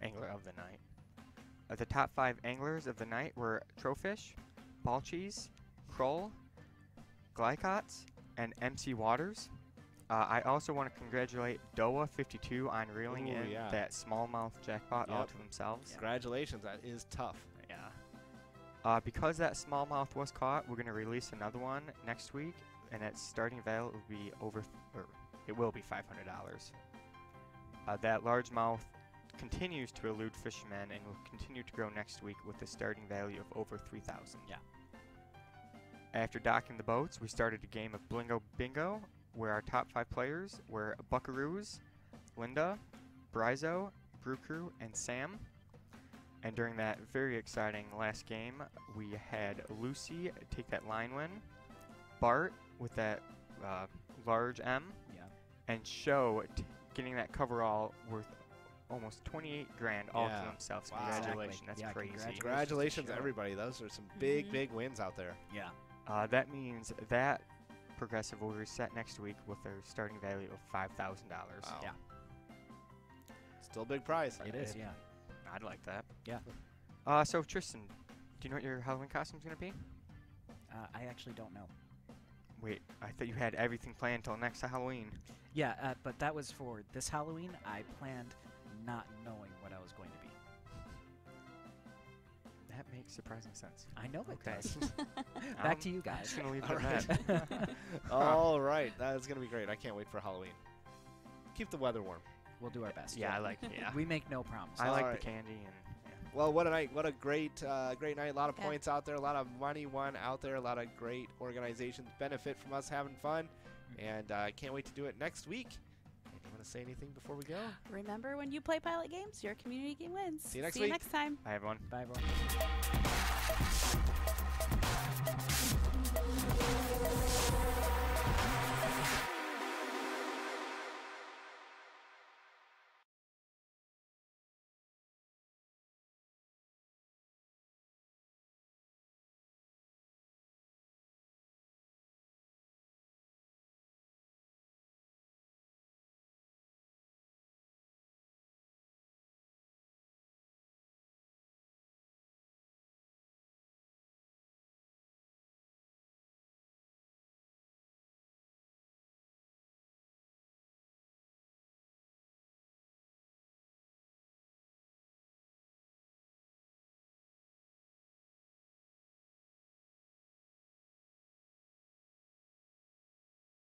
Angler of the night. Uh, the top five anglers of the night were Trofish, Balcheese, Kroll, Glycots, and MC Waters. Uh, I also want to congratulate Doa52 on reeling Ooh, in yeah. that smallmouth jackpot all to themselves. Congratulations. That is tough. Yeah. Uh, because that smallmouth was caught, we're going to release another one next week, and its starting value will be over, or it will be $500. Uh, that largemouth continues to elude fishermen and will continue to grow next week with a starting value of over 3000 Yeah. After docking the boats, we started a game of Blingo Bingo, where our top five players were Buckaroos, Linda, Brizo, Brew Crew, and Sam. And during that very exciting last game, we had Lucy take that line win, Bart with that uh, large M, Yeah. and Show t- getting that coverall worth almost 28 grand all Yeah. to themselves. Wow. Congratulations, Exactly. that's Yeah, crazy. congratulations. Congratulations, everybody. Those are some big, Mhm. big wins out there. Yeah. Uh, that means that progressive will reset next week with their starting value of $5,000. Wow. Yeah. Still a big prize. It is. Uh, Yeah. I'd like that. Yeah. Uh, so Tristan, do you know what your Halloween costume's gonna be? Uh, I actually don't know. Wait, I thought you had everything planned till next Halloween. Yeah, uh, but that was for this Halloween. I planned not knowing what I was going to be. That makes surprising sense. I know it Okay. does. Back to you just guys. gonna leave it All at right. that. All right. That is going to be great. I can't wait for Halloween. Keep the weather warm. We'll do our best. Yeah, I like. Yeah, We make no promises. I like Alright. the candy and. Yeah. Well, what a night! What a great, uh, great night. A lot of Yeah. points out there, a lot of money won out there, a lot of great organizations benefit from us having fun, and I uh, can't wait to do it next week. And you want to say anything before we go? Remember when you play pilot games, your community game wins. See you next See you next time. Bye everyone. Bye, everyone.